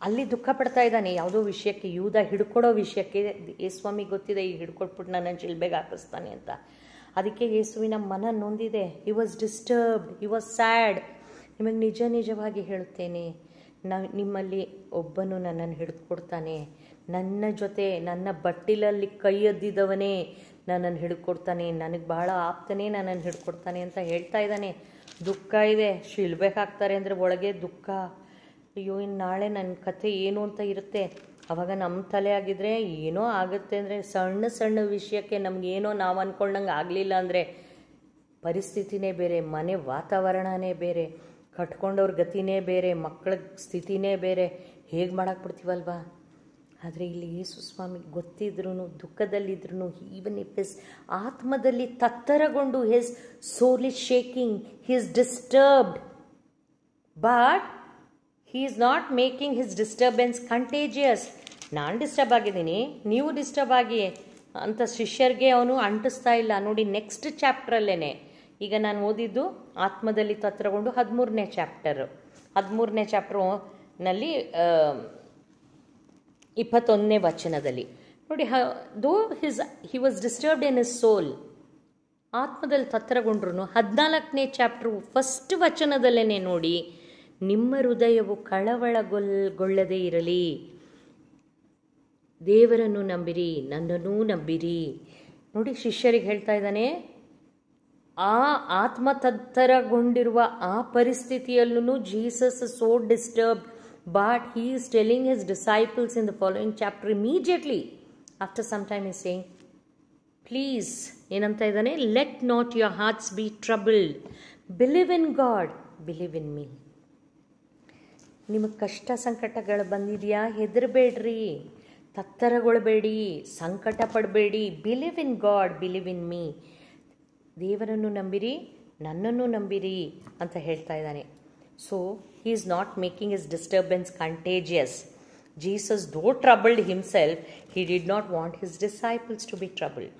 ಅಲ್ಲಿ ದುಃಖ ಪಡ್ತಾ ಇದ್ದಾನೆ. ಯಾವುದೋ ವಿಷಯಕ್ಕೆ ಯೂದ ಹಿಡ್ಕೊಡೋ ವಿಷಯಕ್ಕೆ ಯೇಸ್ವಾಮಿ ಗೊತ್ತಿದೆ, ಈ ಹಿಡ್ಕೊಟ್ಬಿಟ್ಟು ನನ್ನ ಜಿಲ್ಬೆಗೆ ಹಾಕಿಸ್ತಾನೆ ಅಂತ. ಅದಕ್ಕೆ ಯೇಸುವಿನ ಮನ ನೊಂದಿದೆ. He was disturbed he was sad ನಿಮಗೆ ನಿಜ ನಿಜವಾಗಿ ಹೇಳುತ್ತೇನೆ, ನ, ನಿಮ್ಮಲ್ಲಿ ಒಬ್ಬನು ನನ್ನನ್ನು ಹಿಡ್ಕೊಡ್ತಾನೆ. ನನ್ನ ಜೊತೆ, ನನ್ನ ಬಟ್ಟಿಲಲ್ಲಿ ಕೈ ಎದ್ದಿದ್ದವನೇ ನನ್ನನ್ನು ಹಿಡ್ಕೊಡ್ತಾನೆ, ನನಗೆ ಬಹಳ ಆಪ್ತನೇ ನನ್ನನ್ನು ಹಿಡ್ಕೊಡ್ತಾನೆ ಅಂತ ಹೇಳ್ತಾ ಇದ್ದಾನೆ. ದುಃಖ ಇದೆ, ಶಿಲ್ಬೇಕಾಗ್ತಾರೆ ಅಂದರೆ ಒಳಗೆ ದುಃಖ. ಅಯ್ಯೋ ಇನ್ನು ನಾಳೆ ನನ್ನ ಕಥೆ ಏನು ಅಂತ ಇರುತ್ತೆ. ಅವಾಗ ನಮ್ಮ ತಲೆ ಆಗಿದ್ರೆ ಏನೋ ಆಗುತ್ತೆ ಅಂದರೆ ಸಣ್ಣ ಸಣ್ಣ ವಿಷಯಕ್ಕೆ ನಮಗೇನೋ ನಾವು ಅಂದ್ಕೊಂಡಂಗೆ ಆಗಲಿಲ್ಲ ಅಂದರೆ ಪರಿಸ್ಥಿತಿನೇ ಬೇರೆ, ಮನೆ ವಾತಾವರಣನೇ ಬೇರೆ ಕಟ್ಕೊಂಡವ್ರ ಗತಿನೇ ಬೇರೆ ಮಕ್ಕಳ ಸ್ಥಿತಿನೇ ಬೇರೆ. ಹೇಗೆ ಮಾಡಾಕ್ಬಿಡ್ತೀವಲ್ವಾ ಆದರೆ ಇಲ್ಲಿ ಯೇಸು ಸ್ವಾಮಿ ಗೊತ್ತಿದ್ರೂ ದುಃಖದಲ್ಲಿದ್ರೂ ಈವನ್ ಇಫ್ ಇಸ್ ಆತ್ಮದಲ್ಲಿ ತತ್ತರಗೊಂಡು his soul is shaking he is disturbed but he is not making his disturbance contagious ನಾನು ಡಿಸ್ಟರ್ಬ್ ಆಗಿದ್ದೀನಿ, ನೀವು ಡಿಸ್ಟರ್ಬ್ ಆಗಿ. ಅಂತ ಶಿಷ್ಯರಿಗೆ ಅವನು ಅಂಟಿಸ್ತಾ ಇಲ್ಲ. ನೋಡಿ ನೆಕ್ಸ್ಟ್ ಚಾಪ್ಟ್ರಲ್ಲೇ ಈಗ ನಾನು ಓದಿದ್ದು ಆತ್ಮದಲ್ಲಿ ತತ್ತರಗೊಂಡು ಹದಿಮೂರನೇ ಚಾಪ್ಟರ್ ಹದಿಮೂರನೇ ಚಾಪ್ಟರ್ನಲ್ಲಿ ಇಪ್ಪತ್ತೊಂದನೇ ವಚನದಲ್ಲಿ. ನೋಡಿ though his he was disturbed in his soul ಆತ್ಮದಲ್ಲಿ ತತ್ತರಗೊಂಡ್ರು ಹದಿನಾಲ್ಕನೇ ಚಾಪ್ಟ್ರು ಫಸ್ಟ್ ವಚನದಲ್ಲೇ ನೋಡಿ, ನಿಮ್ಮ ಹೃದಯವು ಕಳವಳಗೊಳ್ಳದೇ ಇರಲಿ. ದೇವರನ್ನು ನಂಬಿರಿ, ನನ್ನನ್ನು ನಂಬಿರಿ. ನೋಡಿ, ಶಿಷ್ಯರಿಗೆ ಹೇಳ್ತಾ ಇದ್ದಾನೆ, ಆ ಆತ್ಮ ತತ್ತರಗೊಂಡಿರುವ ಆ ಪರಿಸ್ಥಿತಿಯಲ್ಲೂ Jesus so disturb but he is telling his disciples in the following chapter immediately after some time is saying please ಏನಂತ ಇದ್ದಾನೆ let not your hearts be troubled believe in God believe in me ನಿಮಗೆ ಕಷ್ಟ ಸಂಕಟಗಳು ಬಂದಿದೆಯಾ? ಹೆದರಬೇಡ್ರಿ. ತತ್ತರಗೊಳ್ಬೇಡಿ ಸಂಕಟ ಪಡಬೇಡಿ believe in God believe in me ದೇವರನ್ನು ನಂಬಿರಿ, ನನ್ನನ್ನು ನಂಬಿರಿ ಅಂತ ಹೇಳ್ತಾ ಇದ್ದಾನೆ. So he is not making his disturbance contagious Jesus though troubled himself he did not want his disciples to be troubled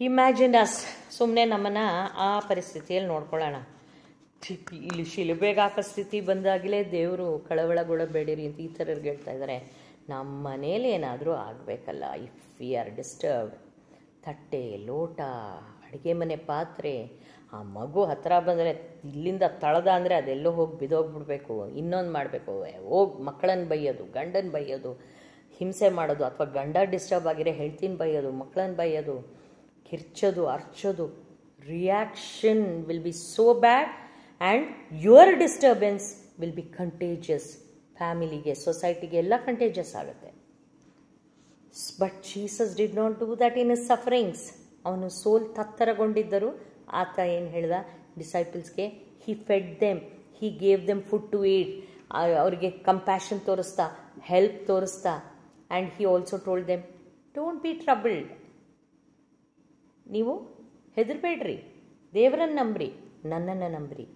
imagine us ಸುಮ್ಮನೆ ನಮ್ಮನ್ನು ಆ ಪರಿಸ್ಥಿತಿಯಲ್ಲಿ ನೋಡ್ಕೊಳ್ಳೋಣ. ಇಲ್ಲಿ ಶಿಲುಬೆಗೆ ಸ್ಥಿತಿ ಬಂದಾಗಲೇ ದೇವರು ಕಳವಳಗೊಳ್ಳಬೇಡಿರಿ ಅಂತ ಈ ಥರವ್ರಿಗೆ ಹೇಳ್ತಾ ಇದ್ದಾರೆ ನಮ್ಮ ಮನೇಲಿ ಏನಾದರೂ ಆಗಬೇಕಲ್ಲ? ಇಫ್ ವಿ ಆರ್ ಡಿಸ್ಟರ್ಬ್ಡ್ ತಟ್ಟೆ, ಲೋಟ, ಅಡುಗೆ ಮನೆ ಪಾತ್ರೆ ಆ ಮಗು ಹತ್ತಿರ ಬಂದರೆ ಇಲ್ಲಿಂದ ತಳದ ಅಂದರೆ ಅದೆಲ್ಲೋ ಹೋಗಿ ಬಿದೋಗ್ಬಿಡ್ಬೇಕು. ಇನ್ನೊಂದು ಮಾಡಬೇಕು. ಹೋಗಿ ಮಕ್ಕಳನ್ನು ಬೈಯೋದು, ಗಂಡನ ಬೈಯೋದು, ಹಿಂಸೆ ಮಾಡೋದು ಅಥವಾ ಗಂಡ ಡಿಸ್ಟರ್ಬ್ ಆಗಿರೋ ಹೆಳ್ತಿನ ಬೈಯೋದು ಮಕ್ಕಳನ್ನ ಬೈಯೋದು, ಕಿರ್ಚೋದು ಅರ್ಚೋದು reaction will be so bad and your disturbance will be contagious ಫ್ಯಾಮಿಲಿಗೆ ಸೊಸೈಟಿಗೆ ಎಲ್ಲ ಕಂಟೇಜಿಯಸ್ ಆಗುತ್ತೆ. But Jesus did not do that in his sufferings ಅವನು ಸೋಲ್ ತತ್ತರಗೊಂಡಿದ್ದರು. ಆತ ಏನು ಹೇಳ್ದ? ಡಿಸೈಪಲ್ಸ್ಗೆ he fed them he gave them food to eat ಅವರಿಗೆ ಕಂಪ್ಯಾಷನ್ ತೋರಿಸ್ತಾ ಹೆಲ್ಪ್ ತೋರಿಸ್ತಾ and he also told them don't be troubled ನೀವು ಹೆದರ್ಬೇಡ್ರಿ. ದೇವರನ್ನು ನಂಬ್ರಿ, ನನ್ನನ್ನು ನಂಬ್ರಿ.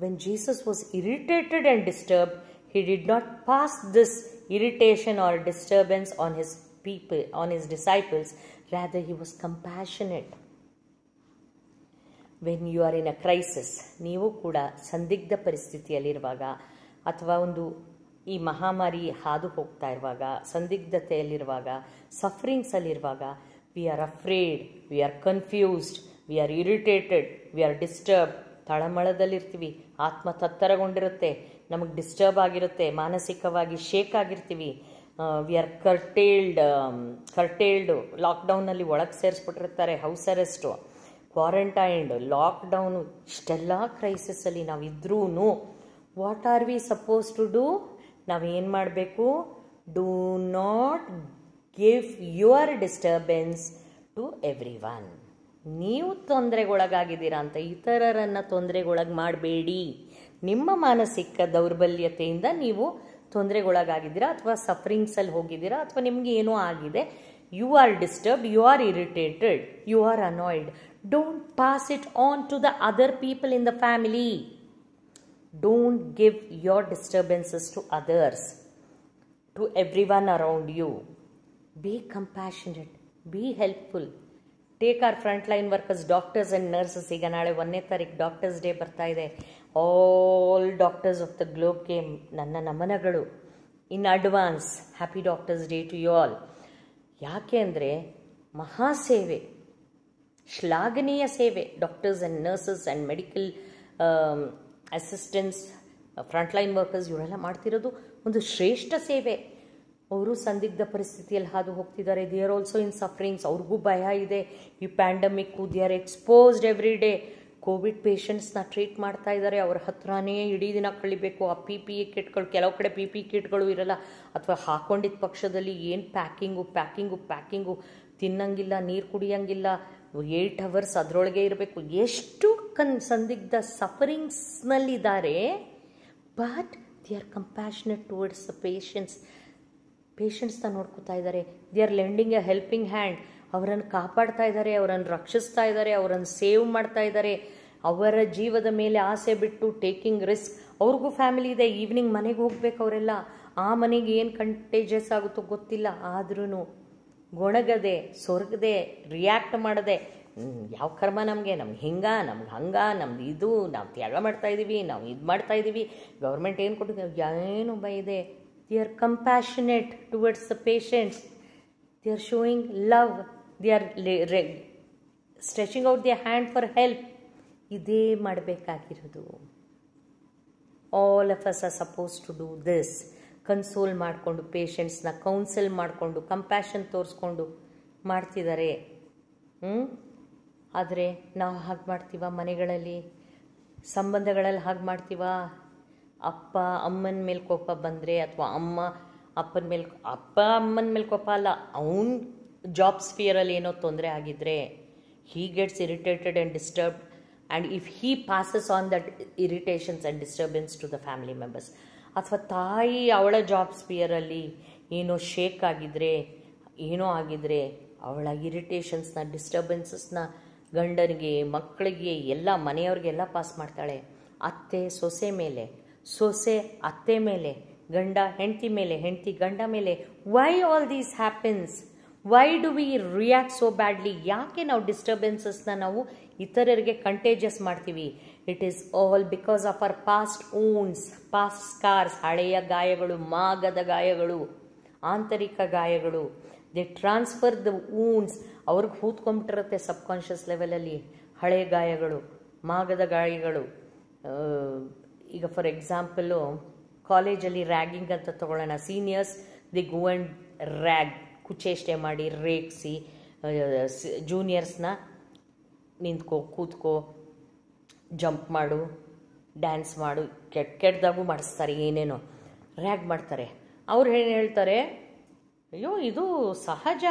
When Jesus was irritated and disturbed he did not pass this irritation or disturbance on his people, on his disciples. Rather, he was compassionate. When you are in a crisis ನೀವು ಕೂಡ ಸಂದಿಗ್ಧ ಪರಿಸ್ಥಿತಿಯಲ್ಲಿರುವಾಗ ಅಥವಾ ಒಂದು ಈ ಮಹಾಮಾರಿ ಹಾದು ಹೋಗ್ತಾ ಇರುವಾಗ, ಸಂದಿಗ್ಧತೆಯಲ್ಲಿರುವಾಗ ಸಫರಿಂಗ್ಸಲ್ಲಿರುವಾಗ we are afraid we are confused we are irritated we are disturb ತಳಮಳದಲ್ಲಿರ್ತೀವಿ ಆತ್ಮ ತತ್ತರಗೊಂಡಿರುತ್ತೆ ನಮಗೆ ಡಿಸ್ಟರ್ಬ್ ಆಗಿರುತ್ತೆ, ಮಾನಸಿಕವಾಗಿ ಶೇಕ್ ಆಗಿರ್ತೀವಿ. ವಿ ಆರ್ ಕರ್ಟೇಲ್ಡ್ ಕರ್ಟೇಲ್ಡ್ ಲಾಕ್ಡೌನಲ್ಲಿ ಒಳಗೆ ಸೇರಿಸ್ಬಿಟ್ಟಿರ್ತಾರೆ ಹೌಸ್ ಅರೆಸ್ಟು ಕ್ವಾರಂಟೈನ್ಡ್ ಲಾಕ್ಡೌನು ಇಷ್ಟೆಲ್ಲ ಕ್ರೈಸಿಸಲ್ಲಿ ನಾವು ಇದ್ರೂ what are we suppose to do ನಾವೇನು ಮಾಡಬೇಕು? Do not give your disturbance to everyone ನೀವು ತೊಂದರೆಗೊಳಗಾಗಿದ್ದೀರಾ ಅಂತ ಇತರರನ್ನು ತೊಂದರೆಗೊಳಗೆ ಮಾಡಬೇಡಿ. ನಿಮ್ಮ ಮಾನಸಿಕ ದೌರ್ಬಲ್ಯತೆಯಿಂದ ನೀವು ತೊಂದರೆಗೊಳಗಾಗಿದ್ದೀರಾ ಅಥವಾ ಸಫ್ರಿಂಗ್ಸಲ್ಲಿ ಹೋಗಿದ್ದೀರಾ ಅಥವಾ ನಿಮಗೆ ಏನೋ ಆಗಿದೆ? You are disturb you are irritated you are annoyed don't pass it on to the other people in the family don't give your disturbances to others to everyone around you be compassionate be helpful take our front line workers doctors and nurses ಈಗ ನಾಳೆ ಒಂದನೇ ತಾರೀಕು doctors day ಬರ್ತಾ ಇದೆ. All doctors of the ಗ್ಲೋಬ್ಗೆ ನನ್ನ ನಮನಗಳು. In advance happy doctors day to you all ಯಾಕೆ ಅಂದರೆ ಮಹಾಸೇವೆ. ಶ್ಲಾಘನೀಯ ಸೇವೆ. Doctors and nurses and medical assistants frontline workers ಇವರೆಲ್ಲ ಮಾಡ್ತಿರೋದು ಒಂದು ಶ್ರೇಷ್ಠ ಸೇವೆ. ಅವರು ಸಂದಿಗ್ಧ ಪರಿಸ್ಥಿತಿಯಲ್ಲಿ ಹಾದು ಹೋಗ್ತಿದ್ದಾರೆ. They are also in sufferings ಅವ್ರಿಗೂ ಭಯ ಇದೆ. ಈ pandemic they are exposed every day covid ಪೇಷಂಟ್ಸ್ನ treat ಮಾಡ್ತಾ ಇದ್ದಾರೆ. ಅವ್ರ ಹತ್ರನೇ ಇಡೀ ದಿನ ಕಳಿಬೇಕು. ಆ ಪಿ ಪಿ ಇ ಕಿಟ್ಗಳು ಕೆಲವು ಕಡೆ ಪಿ ಪಿ ಕಿಟ್ಗಳು ಇರಲ್ಲ. ಅಥವಾ ಹಾಕೊಂಡಿದ್ದ ಪಕ್ಷದಲ್ಲಿ ಏನು ಪ್ಯಾಕಿಂಗು ಪ್ಯಾಕಿಂಗು ಪ್ಯಾಕಿಂಗು ತಿನ್ನಂಗಿಲ್ಲ, ನೀರು ಕುಡಿಯಂಗಿಲ್ಲ ಏಯ್ಟ್ ಅವರ್ಸ್ ಅದರೊಳಗೆ ಇರಬೇಕು. ಎಷ್ಟು ಕನ್ ಸಂದಿಗ್ಧ ಸಫರಿಂಗ್ಸ್ನಲ್ಲಿದ್ದಾರೆ. But they are compassionate towards patients ಪೇಷಂಟ್ಸ್ನ ನೋಡ್ಕೋತಾ ಇದ್ದಾರೆ. They are lending a helping hand ಅವರನ್ನು ಕಾಪಾಡ್ತಾ ಇದ್ದಾರೆ, ಅವರನ್ನು ರಕ್ಷಿಸ್ತಾ ಇದ್ದಾರೆ, ಅವರನ್ನು ಸೇವ್ ಮಾಡ್ತಾ ಇದ್ದಾರೆ. ಅವರ ಜೀವದ ಮೇಲೆ ಆಸೆ ಬಿಟ್ಟು ಟೇಕಿಂಗ್ ರಿಸ್ಕ್ ಅವ್ರಿಗೂ ಫ್ಯಾಮಿಲಿ ಇದೆ. ಈವ್ನಿಂಗ್ ಮನೆಗೆ ಹೋಗ್ಬೇಕು ಅವರೆಲ್ಲ. ಆ ಮನೆಗೆ ಏನು ಕಂಟೇಜಸ್ ಆಗುತ್ತೋ ಗೊತ್ತಿಲ್ಲ. ಆದ್ರೂ ಗೊಣಗದೆ, ಸೊರಗದೆ ರಿಯಾಕ್ಟ್ ಮಾಡದೆ ಯಾವ ಕರ್ಮ ನಮಗೆ? ನಮ್ಗೆ ಹಿಂಗ, ನಮ್ಗೆ ಹಂಗ, ನಮ್ದು ಇದು, ನಾವು ತ್ಯಾಗ ಮಾಡ್ತಾ ಇದ್ದೀವಿ ನಾವು ಇದು ಮಾಡ್ತಾ ಇದ್ದೀವಿ ಗೌರ್ಮೆಂಟ್ ಏನು ಕೊಟ್ಟಿದೆ? ಏನು ಇದೆ. They are compassionate towards the patients they are showing love they are stretching out their hand for help ಇದೇ ಮಾಡಬೇಕಾಗಿರೋದು. All of us are suppose to do this console ಮಾಡಿಕೊಂಡು ಪೇಷಂಟ್ಸ್ನ ಕೌನ್ಸಿಲ್ ಮಾಡಿಕೊಂಡು ಕಂಪ್ಯಾಷನ್ ತೋರಿಸ್ಕೊಂಡು ಮಾಡ್ತಿದ್ದಾರೆ ಹ್ಞೂ ಆದರೆ ನಾವು ಹಾಗೆ ಮಾಡ್ತೀವ? ಮನೆಗಳಲ್ಲಿ ಸಂಬಂಧಗಳಲ್ಲಿ ಹಾಗೆ ಮಾಡ್ತೀವ? ಅಪ್ಪ ಅಮ್ಮನ ಮೇಲೆ ಕೋಪ ಬಂದರೆ ಅಥವಾ ಅಮ್ಮ ಅಪ್ಪನ ಮೇಲೆ ಅಪ್ಪ ಅಮ್ಮನ ಮೇಲೆ ಕೋಪ ಅಲ್ಲ, ಅವನ ಜಾಬ್ ಸ್ಫಿಯರಲ್ಲಿ ಏನೋ ತೊಂದರೆ ಆಗಿದ್ದರೆ he gets irritated and disturbed and if he passes on that irritations and disturbance to the family members ಅಥವಾ ತಾಯಿ ಅವಳ ಜಾಬ್ ಸ್ಪಿಯರಲ್ಲಿ ಏನೋ ಶೇಕ್ ಆಗಿದ್ರೆ, ಏನೋ ಆಗಿದ್ರೆ, ಅವಳ ಇರಿಟೇಷನ್ಸ್ನ ಡಿಸ್ಟರ್ಬೆನ್ಸಸ್ನ ಗಂಡನಿಗೆ, ಮಕ್ಕಳಿಗೆ, ಎಲ್ಲ ಮನೆಯವ್ರಿಗೆಲ್ಲ ಪಾಸ್ ಮಾಡ್ತಾಳೆ. ಅತ್ತೆ, ಸೊಸೆ ಮೇಲೆ. ಸೊಸೆ, ಅತ್ತೆ ಮೇಲೆ. ಗಂಡ, ಹೆಂಡತಿ ಮೇಲೆ. ಹೆಂಡತಿ, ಗಂಡ ಮೇಲೆ. Why all these happens why do we react so badly ಯಾಕೆ ನಾವು ಡಿಸ್ಟರ್ಬೆನ್ಸಸ್ನ ನಾವು ಇತರರಿಗೆ ಕಂಟೇಜಸ್ ಮಾಡ್ತೀವಿ? It is all because of our past wounds past scars ಹಳೆಯ ಗಾಯಗಳು, ಮಾಗದ ಗಾಯಗಳು, ಆಂತರಿಕ ಗಾಯಗಳು. ದೇ ಟ್ರಾನ್ಸ್ಫರ್ ದ ಊನ್ಸ್ ಅವ್ರಿಗೆ ಹೂತ್ಕೊಂಬಿಟ್ಟಿರುತ್ತೆ ಸಬ್ಕಾನ್ಷಿಯಸ್ ಲೆವೆಲಲ್ಲಿ ಹಳೆ ಗಾಯಗಳು, ಮಾಗದ ಗಾಯಗಳು. ಈಗ ಫಾರ್ ಎಕ್ಸಾಂಪಲು ಕಾಲೇಜಲ್ಲಿ ರ್ಯಾಗಿಂಗ್ ಅಂತ ತಗೊಳ್ಳೋಣ. Seniors they go and rag ಕುಚೇಷ್ಟೆ ಮಾಡಿ, ರೇಗಿಸಿ ಜೂನಿಯರ್ಸ್ನ ನಿಂತ್ಕೋ, ಕೂತ್ಕೋ ಜಂಪ್ ಮಾಡು, ಡ್ಯಾನ್ಸ್ ಮಾಡು, ಕೆಟ್ಟ ಕೆಟ್ಟದಾಗೂ ಮಾಡಿಸ್ತಾರೆ, ಏನೇನೋ. ರ್ಯಾಗ್ ಮಾಡ್ತಾರೆ. ಅವ್ರು ಏನು ಹೇಳ್ತಾರೆ, ಅಯ್ಯೋ, ಇದು ಸಹಜ.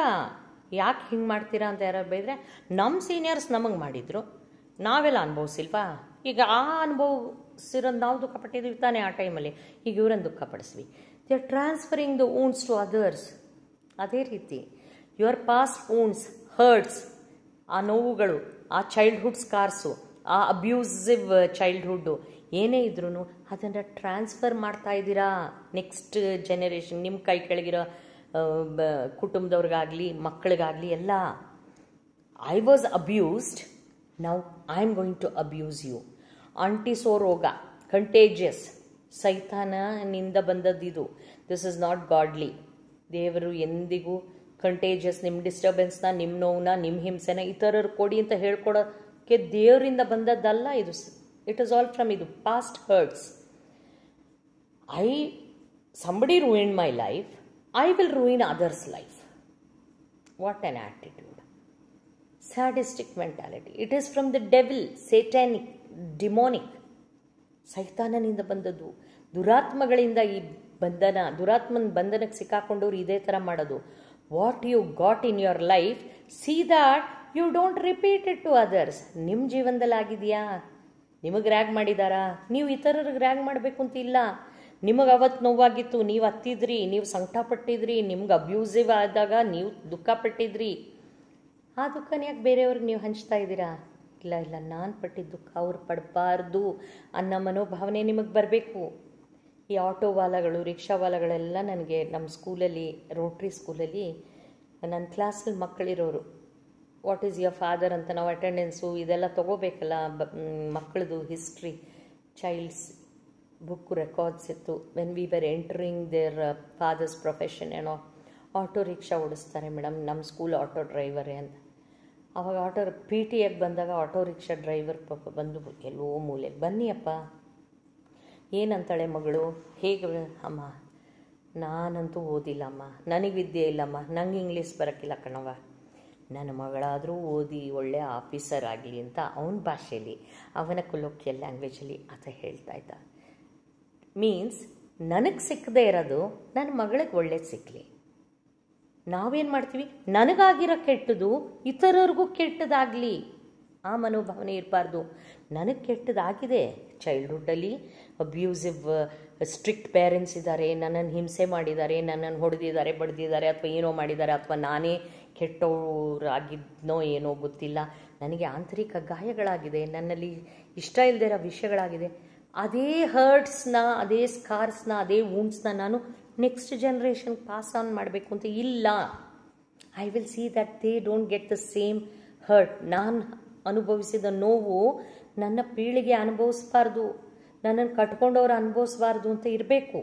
ಯಾಕೆ ಹಿಂಗೆ ಮಾಡ್ತೀರಾ ಅಂತ ಯಾರು ಬೈದರೆ ನಮ್ಮ ಸೀನಿಯರ್ಸ್ ನಮಗೆ ಮಾಡಿದರು. ನಾವೆಲ್ಲ ಅನುಭವಿಸಿಲ್ವಾ? ಈಗ ಆ ಅನುಭವಿಸಿರೋದು ನಾವು ದುಃಖ ಪಟ್ಟಿದ್ವಿ ತಾನೇ ಆ ಟೈಮಲ್ಲಿ. ಈಗ ಇವರನ್ನು ದುಃಖ ಪಡಿಸ್ವಿ. They are transferring the wounds to others ಅದೇ ರೀತಿ ಯುವರ್ ಪಾಸ್ಟ್ ಊನ್ಸ್ ಹರ್ಟ್ಸ್ ಆ ನೋವುಗಳು, ಆ ಚೈಲ್ಡ್ಹುಡ್ ಸ್ಕಾರ್ಸು ಆ ಅಬ್ಯೂಸಿವ್ ಚೈಲ್ಡ್ಹುಡ್ಡು ಏನೇ ಇದ್ರೂ ಅದನ್ನು ಟ್ರಾನ್ಸ್ಫರ್ ಮಾಡ್ತಾ ಇದ್ದೀರಾ? ನೆಕ್ಸ್ಟ್ ಜನರೇಷನ್ ನಿಮ್ಮ ಕೈ ಕೆಳಗಿರೋ ಕುಟುಂಬದವ್ರಿಗಾಗಲಿ, ಮಕ್ಕಳಿಗಾಗಲಿ ಎಲ್ಲ. I was abused now I am going to abuse you ಅಂಟಿಸೋ ರೋಗ ಕಂಟೇಜಿಯಸ್ ಸೈತಾನನಿಂದ ಇದು. ದಿಸ್ ಇಸ್ ನಾಟ್ ಗಾಡ್ಲಿ ದೇವರು ಎಂದಿಗೂ ಕಂಟೇಜಿಯಸ್ ನಿಮ್ಮ ಡಿಸ್ಟರ್ಬೆನ್ಸ್ನ ನಿಮ್ಮ ನೋವನ್ನ ನಿಮ್ಮ ಹಿಂಸೆನ ಇತರರು ಕೊಡಿ ಅಂತ ಹೇಳ್ಕೊಡೋಕ್ಕೆ ದೇವರಿಂದ ಬಂದದ್ದಲ್ಲ ಇದು. ಇಟ್ ಇಸ್ ಆಲ್ ಫ್ರಮ್ ಇದು. Past hurts I somebody ruin my life I will ruin others life what an attitude sadistic mentality it is from the devil satanic demonic ಸೈತಾನನಿಂದ ಬಂದದ್ದು. ದುರಾತ್ಮಗಳಿಂದ ಈ ಬಂಧನ, ದುರಾತ್ಮನ ಬಂಧನಕ್ಕೆ ಸಿಕ್ಕಾಕೊಂಡವ್ರು ಇದೇ ಥರ ಮಾಡೋದು. What you got in your life see that you don't repeat it to others ನಿಮ್ಮ ಜೀವನದಲ್ಲಿ ಆಗಿದೆಯಾ? ನಿಮಗೆ ರ್ಯಾಗ್ ಮಾಡಿದಾರಾ? ನೀವು ಇತರರಿಗೆ ರ್ಯಾಗ್ ಮಾಡಬೇಕು ಅಂತ ಇಲ್ಲ. ನಿಮಗೆ ಅವತ್ತು ನೋವಾಗಿತ್ತು, ನೀವು ಹತ್ತಿದ್ರಿ ನೀವು ಸಂಕಟ ಪಟ್ಟಿದ್ರಿ ನಿಮ್ಗೆ ಅಬ್ಯೂಸಿವ್ ಆದಾಗ ನೀವು ದುಃಖ ಪಟ್ಟಿದ್ರಿ. ಆ ದುಃಖನ ಯಾಕೆ ಬೇರೆಯವ್ರಿಗೆ ನೀವು ಹಂಚ್ತಾ ಇದ್ದೀರಾ? ಇಲ್ಲ ಇಲ್ಲ, ನಾನು ಪಟ್ಟಿದ್ದ ದುಃಖ ಅವ್ರು ಪಡಬಾರ್ದು ಅನ್ನೋ ಮನೋಭಾವನೆ ನಿಮಗೆ ಬರಬೇಕು. ಈ ಆಟೋ ವಾಲಾಗಳು, ರಿಕ್ಷಾ ವಾಲಾಗಳೆಲ್ಲ ನನಗೆ ನಮ್ಮ ಸ್ಕೂಲಲ್ಲಿ ರೋಟ್ರಿ ಸ್ಕೂಲಲ್ಲಿ ನನ್ನ ಕ್ಲಾಸಲ್ಲಿ ಮಕ್ಕಳಿರೋರು. ವಾಟ್ ಈಸ್ ಯುವರ್ ಫಾದರ್ ಅಂತ ನಾವು ಅಟೆಂಡೆನ್ಸು ಇದೆಲ್ಲ ತೊಗೋಬೇಕಲ್ಲ, ಬ ಮಕ್ಕಳದು ಹಿಸ್ಟ್ರಿ ಚೈಲ್ಡ್ಸ್ ಬುಕ್ ರೆಕಾರ್ಡ್ಸ್ ಇತ್ತು. When we were entering their father's profession ಏನೋ ಆಟೋ ರಿಕ್ಷಾ ಓಡಿಸ್ತಾರೆ ಮೇಡಮ್ ನಮ್ಮ ಸ್ಕೂಲ್ ಆಟೋ ಡ್ರೈವರೇ ಅಂತ. ಆವಾಗ ಆಟೋ ಪಿ ಟಿ ಎಗೆ ಬಂದಾಗ ಆಟೋ ರಿಕ್ಷಾ ಡ್ರೈವರ್ ಪಾಪ ಬಂದು ಎಲ್ಲೋ ಮೂಲೆ ಬನ್ನಿಯಪ್ಪ, ಏನಂತಾಳೆ ಮಗಳು? ಹೇಗೆ, ಅಮ್ಮ, ನಾನಂತೂ ಓದಿಲ್ಲಮ್ಮ, ನನಗೆ ವಿದ್ಯೆ ಇಲ್ಲಮ್ಮ, ನಂಗೆ ಇಂಗ್ಲೀಷ್ ಬರೋಕ್ಕಿಲ್ಲ ಕಣವ ನನ್ನ ಮಗಳಾದರೂ ಓದಿ ಒಳ್ಳೆಯ ಆಫೀಸರ್ ಆಗಲಿ ಅಂತ ಅವನ ಭಾಷೆಯಲ್ಲಿ, ಅವನ ಕೊಲೋಕಿಯಲ್ ಲ್ಯಾಂಗ್ವೇಜಲ್ಲಿ ಅಂತ ಹೇಳ್ತಾ ಇದ್ದ. ಮೀನ್ಸ್ ನನಗೆ ಸಿಕ್ಕದೇ ಇರೋದು ನನ್ನ ಮಗಳಿಗೆ ಒಳ್ಳೇದು ಸಿಕ್ಕಲಿ ನಾವೇನು ಮಾಡ್ತೀವಿ? ನನಗಾಗಿರೋ ಕೆಟ್ಟದು ಇತರರಿಗೂ ಕೆಟ್ಟದಾಗಲಿ. ಆ ಮನೋಭಾವನೆ ಇರಬಾರ್ದು. ನನಗೆ ಕೆಟ್ಟದಾಗಿದೆ. ಚೈಲ್ಡ್ಹುಡ್ಡಲ್ಲಿ ಅಬ್ಯೂಸಿವ್ ಸ್ಟ್ರಿಕ್ಟ್ ಪೇರೆಂಟ್ಸ್ ಇದ್ದಾರೆ ನನ್ನನ್ನು ಹಿಂಸೆ ಮಾಡಿದ್ದಾರೆ ನನ್ನನ್ನು ಹೊಡೆದಿದ್ದಾರೆ, ಬಡ್ದಿದ್ದಾರೆ ಅಥವಾ ಏನೋ ಮಾಡಿದ್ದಾರೆ ಅಥವಾ ನಾನೇ ಕೆಟ್ಟವರಾಗಿದ್ನೋ ಏನೋ ಗೊತ್ತಿಲ್ಲ. ನನಗೆ ಆಂತರಿಕ ಗಾಯಗಳಾಗಿದೆ, ನನ್ನಲ್ಲಿ ಇಷ್ಟ ಇಲ್ಲದೆ ಇರೋ ವಿಷಯಗಳಾಗಿದೆ. ಅದೇ ಹರ್ಟ್ಸ್ನ ಅದೇ ಸ್ಕಾರ್ಸ್ನ ಅದೇ ವೂಂಡ್ಸ್ನ ನಾನು ನೆಕ್ಸ್ಟ್ ಜನ್ರೇಷನ್ ಪಾಸ್ ಆನ್ ಮಾಡಬೇಕು ಅಂತ ಇಲ್ಲ. I will see that they don't get the same hurt ನಾನು ಅನುಭವಿಸಿದ ನೋವು ನನ್ನ ಪೀಳಿಗೆ ಅನುಭವಿಸ್ಬಾರ್ದು. ನನ್ನನ್ನು ಕಟ್ಕೊಂಡವ್ರು ಅನುಭವಿಸ್ಬಾರ್ದು ಅಂತ ಇರಬೇಕು.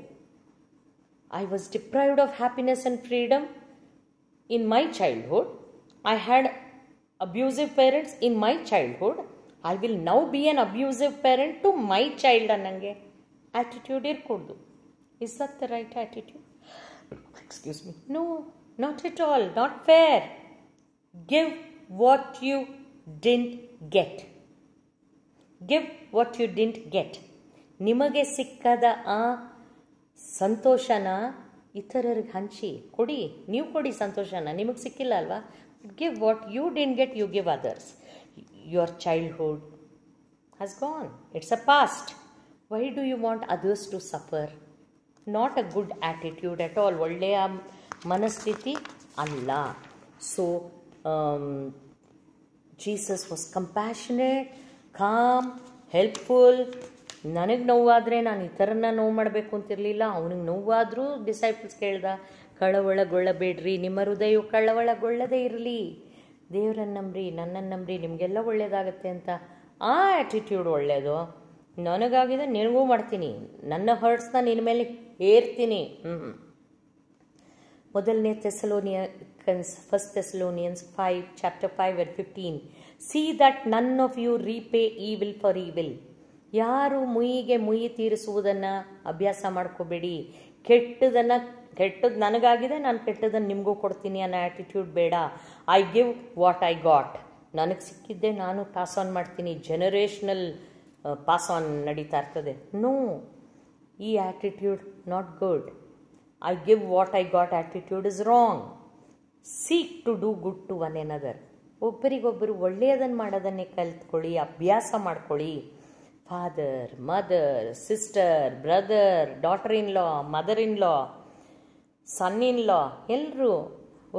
I was deprived of happiness and freedom in my childhood I had abusive parents in my childhood I will now be an abusive parent to my child ಅನ್ನಂಗೆ attitude ಇರ್ಕೊಡ್ದು. Is that the right attitude excuse me no not at all not fair give what you didn't get give what you didn't get ನಿಮಗೆ ಸಿಕ್ಕದ ಆ ಸಂತೋಷನ ಇತರರಿಗೆ ಹಂಚಿ ಕೊಡಿ. ನೀವು ಕೊಡಿ ಸಂತೋಷನ. ನಿಮಗೆ ಸಿಕ್ಕಿಲ್ಲ ಅಲ್ವಾ? Give what you didn't get you give others your childhood has gone it's a past why do you want others to suffer not a good attitude at all ಒಳ್ಳೆಯ ಮನಸ್ಥಿತಿ ಅಲ್ಲ. So Jesus was compassionate calm helpful ನನಗೆ ನೋವಾದರೆ ನಾನು ಇತರನ್ನ ನೋವು ಮಾಡಬೇಕು ಅಂತಿರಲಿಲ್ಲ, ಅವನಿಗೆ ನೋವಾದರೂ disciples ಕೇಳ್ದ, ಕಳವಳಗೊಳ್ಳಬೇಡ್ರಿ, ನಿಮ್ಮ ಹೃದಯವು ಕಳವಳಗೊಳ್ಳದೇ ಇರಲಿ, ದೇವರನ್ನು ನಂಬ್ರಿ, ನನ್ನನ್ನು ನಂಬ್ರಿ, ನಿಮಗೆಲ್ಲ ಒಳ್ಳೆಯದಾಗತ್ತೆ ಅಂತ ಆ ಆ್ಯಟಿಟ್ಯೂಡ್ ಒಳ್ಳೆಯದು ನನಗಾಗಿದೆ ನಿನಗೂ ಮಾಡ್ತೀನಿ, ನನ್ನ ಹರ್ಟ್ಸ್ನ ನಿನ್ನ ಮೇಲೆ ಏರ್ತೀನಿ. ಮೊದಲನೇ Thessalonians first Thessalonians five chapter five verse fifteen see that none of you repay evil for evil ಯಾರು ಮುಯಿಗೆ ಮುಯಿ ತೀರಿಸುವುದನ್ನು ಅಭ್ಯಾಸ ಮಾಡ್ಕೋಬೇಡಿ. ಕೆಟ್ಟದನ್ನು ಕೆಟ್ಟದ್ದು ನನಗಾಗಿದೆ, ನಾನು ಕೆಟ್ಟದನ್ನು ನಿಮಗೂ ಕೊಡ್ತೀನಿ ಅನ್ನೋ ಆ್ಯಟಿಟ್ಯೂಡ್ ಬೇಡ. I give what I got ನನಗೆ ಸಿಕ್ಕಿದ್ದೆ ನಾನು ಪಾಸ್ ಆನ್ ಮಾಡ್ತೀನಿ. ಜನರೇಷ್ನಲ್ ಪಾಸ್ ಆನ್ ನಡೀತಾ ಇರ್ತದೆ. ನೋ ಈ attitude not good I give what I got attitude is wrong seek to do good to one another ಒಬ್ಬರಿಗೊಬ್ಬರು ಒಳ್ಳೆಯದನ್ನು ಮಾಡೋದನ್ನೇ ಕಲ್ತ್ಕೊಳ್ಳಿ, ಅಭ್ಯಾಸ ಮಾಡ್ಕೊಳ್ಳಿ. Father mother sister brother daughter in law mother in law son in law ಎಲ್ಲರೂ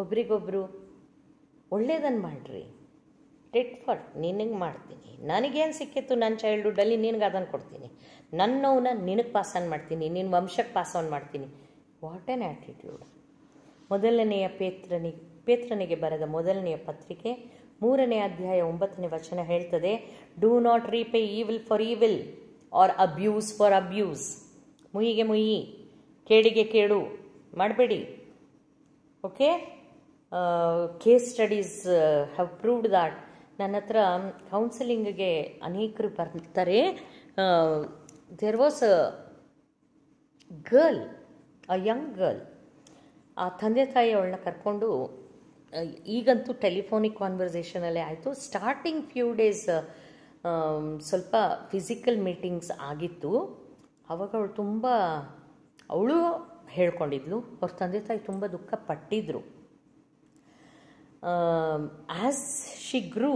ಒಬ್ರಿಗೊಬ್ರು ಒಳ್ಳೇದನ್ನು ಮಾಡಿರಿ. Tit ಫಟ್ ನಿನಗೆ ಮಾಡ್ತೀನಿ? ನನಗೇನು ಸಿಕ್ಕಿತ್ತು ನನ್ನ ಚೈಲ್ಡ್ಹುಡ್ಡಲ್ಲಿ ನಿನಗೆ ಅದನ್ನು ಕೊಡ್ತೀನಿ. ನನ್ನ ನೋವನ್ನ ನಿನಗೆ ಪಾಸ್ ಆನ್ ಮಾಡ್ತೀನಿ. ನಿನ್ನ ವಂಶಕ್ಕೆ ಪಾಸ್ ಆನ್ ಮಾಡ್ತೀನಿ. ವಾಟ್ ಆ್ಯನ್ ಆ್ಯಟಿಟ್ಯೂಡ್ ಮೊದಲನೆಯ ಪೇತ್ರನಿಗೆ ಪೇತ್ರನಿಗೆ ಬರೆದ ಮೊದಲನೆಯ ಪತ್ರಿಕೆ ಮೂರನೇ ಅಧ್ಯಾಯ ಒಂಬತ್ತನೇ ವಚನ ಹೇಳ್ತದೆ do not repay evil for evil or abuse for abuse ಮುಯಿಗೆ ಮುಯಿ ಕೇಡಿಗೆ ಕೇಳು ಮಾಡಬೇಡಿ. Okay case studies have proved that ನನ್ನ ಹತ್ರ ಕೌನ್ಸಿಲಿಂಗ್ಗೆ ಅನೇಕರು ಬರ್ತಾರೆ. There was a girl a young girl ಆ ತಂದೆ ತಾಯಿ ಅವಳನ್ನ ಕರ್ಕೊಂಡು ಈಗಂತೂ ಟೆಲಿಫೋನಿಕ್ ಕಾನ್ವರ್ಸೇಷನಲ್ಲೇ ಆಯಿತು. ಸ್ಟಾರ್ಟಿಂಗ್ ಫ್ಯೂ ಡೇಸ್ ಸ್ವಲ್ಪ ಫಿಸಿಕಲ್ ಮೀಟಿಂಗ್ಸ್ ಆಗಿತ್ತು. ಅವಾಗ ಅವಳು ತುಂಬ, ಅವಳು ಹೇಳ್ಕೊಂಡಿದ್ಲು. ಅವ್ರ ತಂದೆ ತಾಯಿ ತುಂಬ ದುಃಖ ಪಟ್ಟಿದ್ರು. As she grew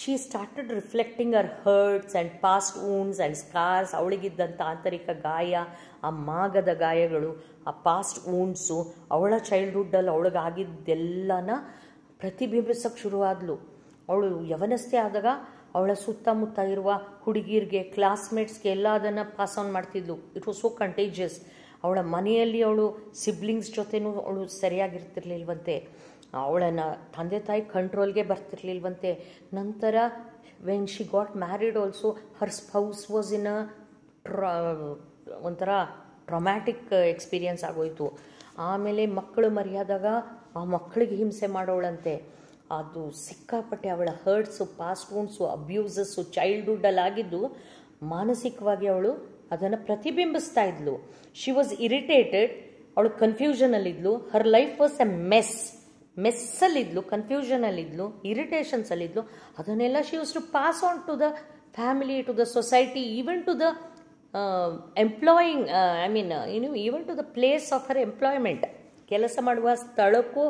she started reflecting our hurts and past wounds and scars ಅವಳಿಗಿದ್ದಂಥ ಆಂತರಿಕ ಗಾಯ ಆ ಮಾಗದ ಗಾಯಗಳು, ಆ ಪಾಸ್ಟ್ ಊಂಡ್ಸು ಅವಳ ಚೈಲ್ಡ್ಹುಡ್ಡಲ್ಲಿ ಅವಳಿಗಾಗಿದ್ದೆಲ್ಲನ ಪ್ರತಿಬಿಂಬಿಸೋಕ್ಕೆ ಶುರುವಾದ್ಲು. ಅವಳು ಯವನಸ್ಥೆ ಆದಾಗ ಅವಳ ಸುತ್ತಮುತ್ತ ಇರುವ ಹುಡುಗಿರಿಗೆ ಕ್ಲಾಸ್ಮೇಟ್ಸ್ಗೆ ಎಲ್ಲ ಅದನ್ನು ಪಾಸ್ ಆನ್ ಮಾಡ್ತಿದ್ಲು. ಇಟ್ ವಾಸ್ ಸೋ ಕಂಟೇಜಿಯಸ್ ಅವಳ ಮನೆಯಲ್ಲಿ ಅವಳು ಸಿಬ್ಲಿಂಗ್ಸ್ ಜೊತೆನೂ ಅವಳು ಸರಿಯಾಗಿರ್ತಿರ್ಲಿಲ್ವಂತೆ. ಅವಳನ್ನು ತಂದೆ ತಾಯಿ ಕಂಟ್ರೋಲ್ಗೆ ಬರ್ತಿರ್ಲಿಲ್ವಂತೆ. ನಂತರ when she got married also her spouse was in a ಟ್ರಾ ಒಂಥರ ಟ್ರೊಮ್ಯಾಟಿಕ್ ಎಕ್ಸ್ಪೀರಿಯನ್ಸ್ ಆಗೋಯಿತು. ಆಮೇಲೆ ಮಕ್ಕಳು ಮರ್ಯಾದಾಗ ಆ ಮಕ್ಕಳಿಗೆ ಹಿಂಸೆ ಮಾಡೋಳಂತೆ. ಅದು ಸಿಕ್ಕಾಪಟ್ಟೆ ಅವಳ ಹರ್ಟ್ಸು ಪಾಸ್ಟ್ ವೂನ್ಸು ಅಬ್ಯೂಸಸ್ಸು ಚೈಲ್ಡ್ಹುಡ್ಡಲ್ಲಿ ಆಗಿದ್ದು ಮಾನಸಿಕವಾಗಿ ಅವಳು ಅದನ್ನು ಪ್ರತಿಬಿಂಬಿಸ್ತಾ ಇದ್ಲು. ಶಿ ವಾಸ್ ಇರಿಟೇಟೆಡ್ ಅವಳು ಕನ್ಫ್ಯೂಷನಲ್ಲಿದ್ಲು her life was a mess ಮೆಸ್ಸಲ್ಲಿದ್ಲು ಕನ್ಫ್ಯೂಷನಲ್ಲಿದ್ಲು ಇರಿಟೇಷನ್ಸಲ್ಲಿದ್ಲು ಅದನ್ನೆಲ್ಲ she was to pass on to the family to the society even to the employing I mean ಇನ್ನು even to the place of her employment ಕೆಲಸ ಮಾಡುವ ಸ್ಥಳಕ್ಕೂ